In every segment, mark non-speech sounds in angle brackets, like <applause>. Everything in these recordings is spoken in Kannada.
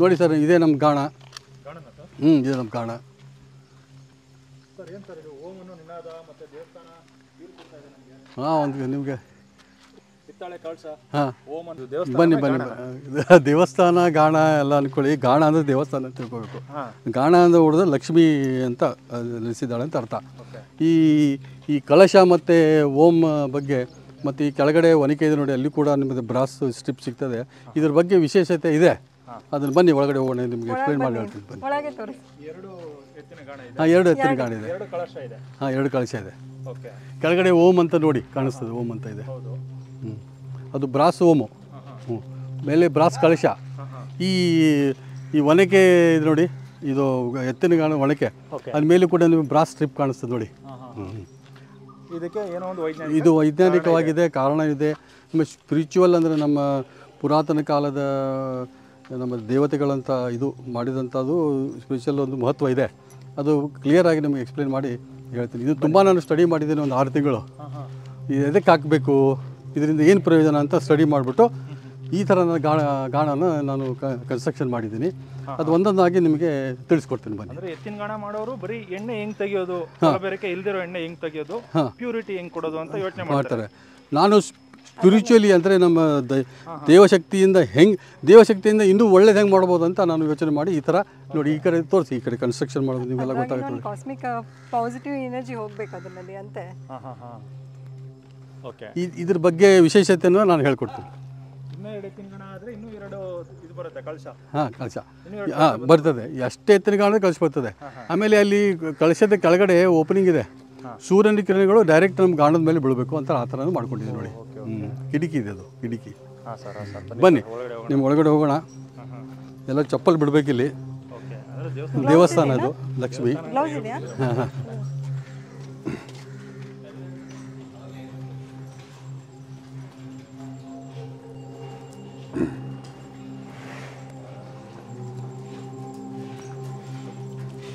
ನೋಡಿ ಸರ್ ಇದೇ ನಮ್ಮ ಗಾಣ. ಹ್ಞೂ ಇದೇ ನಮ್ಮ ಗಾಣ. ಹಾಂ ಒಂದು ನಿಮಗೆ. ಹಾಂ. ಬನ್ನಿ ಬನ್ನಿ ದೇವಸ್ಥಾನ ಗಾಣ ಎಲ್ಲ ಅಂದ್ಕೊಳ್ಳಿ ಗಾಣ ಅಂದರೆ ದೇವಸ್ಥಾನ ಅಂತ ತಿಳ್ಕೊಬೇಕು. ಗಾಣ ಅಂದರೆ ಹೊಡೆದ್ರೆ ಲಕ್ಷ್ಮಿ ಅಂತ ನೆಲೆಸಿದ್ದಾಳೆ ಅಂತ ಅರ್ಥ. ಈ ಈ ಕಳಶ ಮತ್ತು ಓಂ ಬಗ್ಗೆ ಮತ್ತು ಈ ಕೆಳಗಡೆ ಒನಕೆ ಇದೆ ನೋಡಿ ಅಲ್ಲಿ ಕೂಡ ನಿಮ್ಮದು ಬ್ರಾಸ್ ಸ್ಟ್ರಿಪ್ ಸಿಗ್ತದೆ. ಇದ್ರ ಬಗ್ಗೆ ವಿಶೇಷತೆ ಇದೆ. ಅದನ್ನು ಬನ್ನಿ ಒಳಗಡೆ ಹೋಗೋಣ ನಿಮಗೆ ಎಕ್ಸ್ಪ್ಲೈನ್ ಮಾಡಿ ಹೇಳ್ತೀನಿ ಬನ್ನಿ. ಒಳಗೆ ತೋರಿಸಿ. ಎರಡು ಎತ್ತಿನ ಗಾಣ ಇದೆ. ಹಾಂ ಎರಡು ಎತ್ತಿನ ಗಾಣ ಇದೆ. ಎರಡು ಕಳಶ ಇದೆ. ಹಾಂ ಎರಡು ಕಳಶ ಇದೆ. ಓಕೆ. ಕೆಳಗಡೆ ಓಮ್ ಅಂತ ನೋಡಿ ಕಾಣಿಸ್ತದೆ ಓಮ್ ಅಂತ ಇದೆ. ಹೌದು. ಹ್ಞೂ ಅದು ಬ್ರಾಸ್ ಓಮು. ಹ್ಞೂ ಮೇಲೆ ಬ್ರಾಸ್ ಕಳಶ. ಈ ಈ ಒನಕೆ ಇದು ನೋಡಿ ಇದು ಎತ್ತಿನ ಗಾಣ ಒಣಕೆ Okay. ಅದ್ರ ಮೇಲೆ ಕೂಡ ನಿಮಗೆ ಬ್ರಾಸ್ ಸ್ಟ್ರಿಪ್ ಕಾಣಿಸ್ತದೆ ನೋಡಿ. ಹ್ಞೂ ಇದಕ್ಕೆ ಏನೋ ಒಂದು ವೈಜ್ಞಾನಿಕ ಇದು ವೈಜ್ಞಾನಿಕವಾಗಿದೆ ಕಾರಣ ಇದೆ. ನಮ್ಮ ಸ್ಪಿರಿಚುವಲ್ ಅಂದರೆ ನಮ್ಮ ಪುರಾತನ ಕಾಲದ ನಮ್ಮ ದೇವತೆಗಳಂತ ಇದು ಮಾಡಿದಂಥದ್ದು ಸ್ಪೆಷಲ್ ಒಂದು ಮಹತ್ವ ಇದೆ. ಅದು ಕ್ಲಿಯರ್ ಆಗಿ ನಿಮಗೆ ಎಕ್ಸ್ಪ್ಲೇನ್ ಮಾಡಿ ಹೇಳ್ತೀನಿ. ಇದು ತುಂಬ ನಾನು ಸ್ಟಡಿ ಮಾಡಿದ್ದೀನಿ ಒಂದು ಆರು ತಿಂಗಳು. ಇದು ಎದಕ್ಕೆ ಹಾಕಬೇಕು ಇದರಿಂದ ಏನು ಪ್ರಯೋಜನ ಅಂತ ಸ್ಟಡಿ ಮಾಡಿಬಿಟ್ಟು ಈ ಥರ ನಾನು ಗಾಣ ಗಾಣನ ನಾನು ಕನ್ಸ್ಟ್ರಕ್ಷನ್ ಮಾಡಿದ್ದೀನಿ. ಅದು ಒಂದೊಂದಾಗಿ ನಿಮಗೆ ತಿಳಿಸ್ಕೊಡ್ತೀನಿ ಬನ್ನಿ. ಅಂದರೆ ಎತ್ತಿನ ಗಾಣ ಮಾಡೋರು ಬರೀ ಎಣ್ಣೆ ಹೆಂಗ್ ತೆಗೆಯೋದು ಬೇರೆ ಇಲ್ದಿರೋ ಎಣ್ಣೆ ಹೆಂಗೆ ತೆಗೆಯೋದು ಪ್ಯೂರಿಟಿ ಹೆಂಗೆ ಕೊಡೋದು ಅಂತ ಯೋಚನೆ ಮಾಡ್ತಾರೆ. ನಾನು ಸ್ಪಿರಿಚುವಲಿ ಅಂದರೆ ನಮ್ಮ ದ- ದೇವಶಕ್ತಿಯಿಂದ ಹೆಂಗೆ ದೇವಶಕ್ತಿಯಿಂದ ಇನ್ನೂ ಒಳ್ಳೇದು ಹೆಂಗೆ ಮಾಡ್ಬೋದು ಅಂತ ನಾನು ಯೋಚನೆ ಮಾಡಿ ಈ ಥರ ನೋಡಿ ಈ ಕಡೆ ತೋರಿಸಿ ಈ ಕಡೆ ಕನ್ಸ್ಟ್ರಕ್ಷನ್ ಮಾಡೋದು ನಿಮಗೆಲ್ಲ ಗೊತ್ತಾಗುತ್ತೆ. ಕಾಸ್ಮಿಕ್ ಪಾಸಿಟಿವ್ ಎನರ್ಜಿ ಹೋಗಬೇಕು ಅದರಲ್ಲಿ ಅಂತೆ. ಹಾಂ ಹಾಂ ಹಾಂ. ಓಕೆ ಇದ್ರ ಬಗ್ಗೆ ವಿಶೇಷತೆಯನ್ನು ನಾನು ಹೇಳ್ಕೊಡ್ತೀನಿ. ಇನ್ನೂ ಎರಡು ಎತ್ತಿನ ಆದ್ರೆ ಇನ್ನೂ ಎರಡು ಇದು ಬರುತ್ತೆ ಕಳಶ. ಹಾಂ ಕಳಶ. ಹಾಂ ಬರ್ತದೆ. ಎಷ್ಟೇ ಎತ್ತಿನ ಕಾಣ ಕಳಿಸಿ ಬರ್ತದೆ. ಆಮೇಲೆ ಅಲ್ಲಿ ಕಳಶದ ಕೆಳಗಡೆ ಓಪನಿಂಗ್ ಇದೆ. ಸೂರ್ಯನ ಕಿರಣಗಳು ಡೈರೆಕ್ಟ್ ನಮ್ಮ ಗಾಣದ ಮೇಲೆ ಬೀಳಬೇಕು ಅಂತ ಆ ಥರ ಮಾಡ್ಕೊಂಡಿದ್ದೀನಿ ನೋಡಿ. ಹ್ಞೂ ಕಿಟಕಿ ಇದೆ ಅದು ಕಿಟಕಿ. ಹಾಂ ಸರ್ ಹಾಂ ಸರ್. ಬನ್ನಿ ಒಳಗಡೆ ಹೋಗೋಣ. ನಿಮ್ಮ ಒಳಗಡೆ ಹೋಗೋಣ. ಎಲ್ಲ ಚಪ್ಪಲ್ ಬಿಡಬೇಕಿಲ್ಲಿ ಓಕೆ ದೇವಸ್ಥಾನ ಅದು ಲಕ್ಷ್ಮಿ. ತೋರಿ ಇದೆಯಾ? ಹಾಂ ಹಾಂ.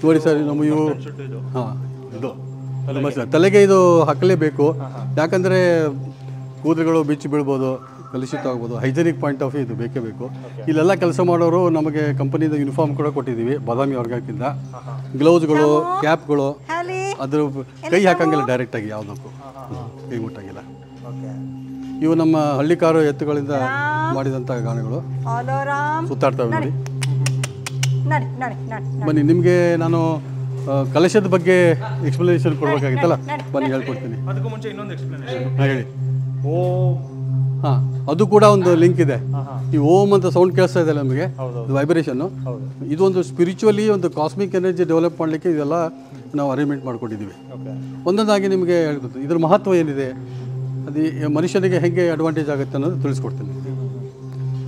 ನೋಡಿ ಸರ್ ನಮ್ಮ ಇವು ಇದು. ಹಾಂ. ಇದು. ನಮಸ್ತೆ ತಲೆಗೆ ಇದು ಹಾಕಲೇಬೇಕು. ಯಾಕಂದರೆ ಕೂದಲುಗಳು ಬಿಚ್ಚಿ ಬೀಳ್ಬೋದು ಕಲುಷಿತ ಆಗ್ಬೋದು ಹೈಜೆನಿಕ್ ಪಾಯಿಂಟ್ ಆಫ್ ವ್ಯೂ ಇದು ಬೇಕೇ ಬೇಕು. ಇಲ್ಲೆಲ್ಲ ಕೆಲಸ ಮಾಡೋರು ನಮಗೆ ಕಂಪನಿಯಿಂದ ಯೂನಿಫಾರ್ಮ್ ಕೂಡ ಕೊಟ್ಟಿದ್ದೀವಿ ಬಾದಾಮಿ ವರ್ಗಕ್ಕಿಂತ. ಗ್ಲೌಸ್ಗಳು ಕ್ಯಾಪ್ಗಳು ಅದ್ರ ಕೈ ಹಾಕಂಗಿಲ್ಲ ಡೈರೆಕ್ಟಾಗಿ ಯಾವುದಕ್ಕೂ. ಕೈ ಮುಟ್ಟಂಗಿಲ್ಲ. ಓಕೆ. ಇವು ನಮ್ಮ ಹಳ್ಳಿ ಕಾರು ಎತ್ತುಗಳಿಂದ ಮಾಡಿದಂಥ ಗಾಣಗಳು. ಸುತ್ತಾಡ್ತವೆ ನೋಡಿ. ಬನ್ನಿ. ನಿಮಗೆ ನಾನು ಕಲಶದ ಬಗ್ಗೆ ಎಕ್ಸ್ಪ್ಲನೇಷನ್ ಕೊಡಬೇಕಾಗಿತ್ತಲ್ಲ? ಬನ್ನಿ ಹೇಳ್ಕೊಡ್ತೀನಿ. ಅದಕ್ಕೂ ಮುಂಚೆ ಇನ್ನೊಂದು ಎಕ್ಸ್ಪ್ಲನೇಷನ್ ಹೇಳಿ. ಓ. ಹಾಂ ಅದು ಕೂಡ ಒಂದು ಲಿಂಕ್ ಇದೆ. ಈ ಓಮ್ ಅಂತ ಸೌಂಡ್ ಕೇಳಿಸ್ತಾ ಇದೆ ನಮಗೆ. ವೈಬ್ರೇಷನ್ ವೈಬ್ರೇಷನ್ನು ಇದೊಂದು ಸ್ಪಿರಿಚುವಲಿ ಒಂದು ಕಾಸ್ಮಿಕ್ ಎನರ್ಜಿ ಡೆವಲಪ್ ಮಾಡಲಿಕ್ಕೆ ಇದೆಲ್ಲ ನಾವು ಅರೇಂಜ್ಮೆಂಟ್ ಮಾಡ್ಕೊಂಡಿದ್ದೀವಿ. ಒಂದೊಂದಾಗಿ ನಿಮಗೆ ಹೇಳ್ಬೋದು. ಇದ್ರ ಮಹತ್ವ ಏನಿದೆ? ಅದು ಮನುಷ್ಯನಿಗೆ ಹೇಗೆ ಅಡ್ವಾಂಟೇಜ್ ಆಗುತ್ತೆ ಅನ್ನೋದು ತಿಳಿಸ್ಕೊಡ್ತೀನಿ.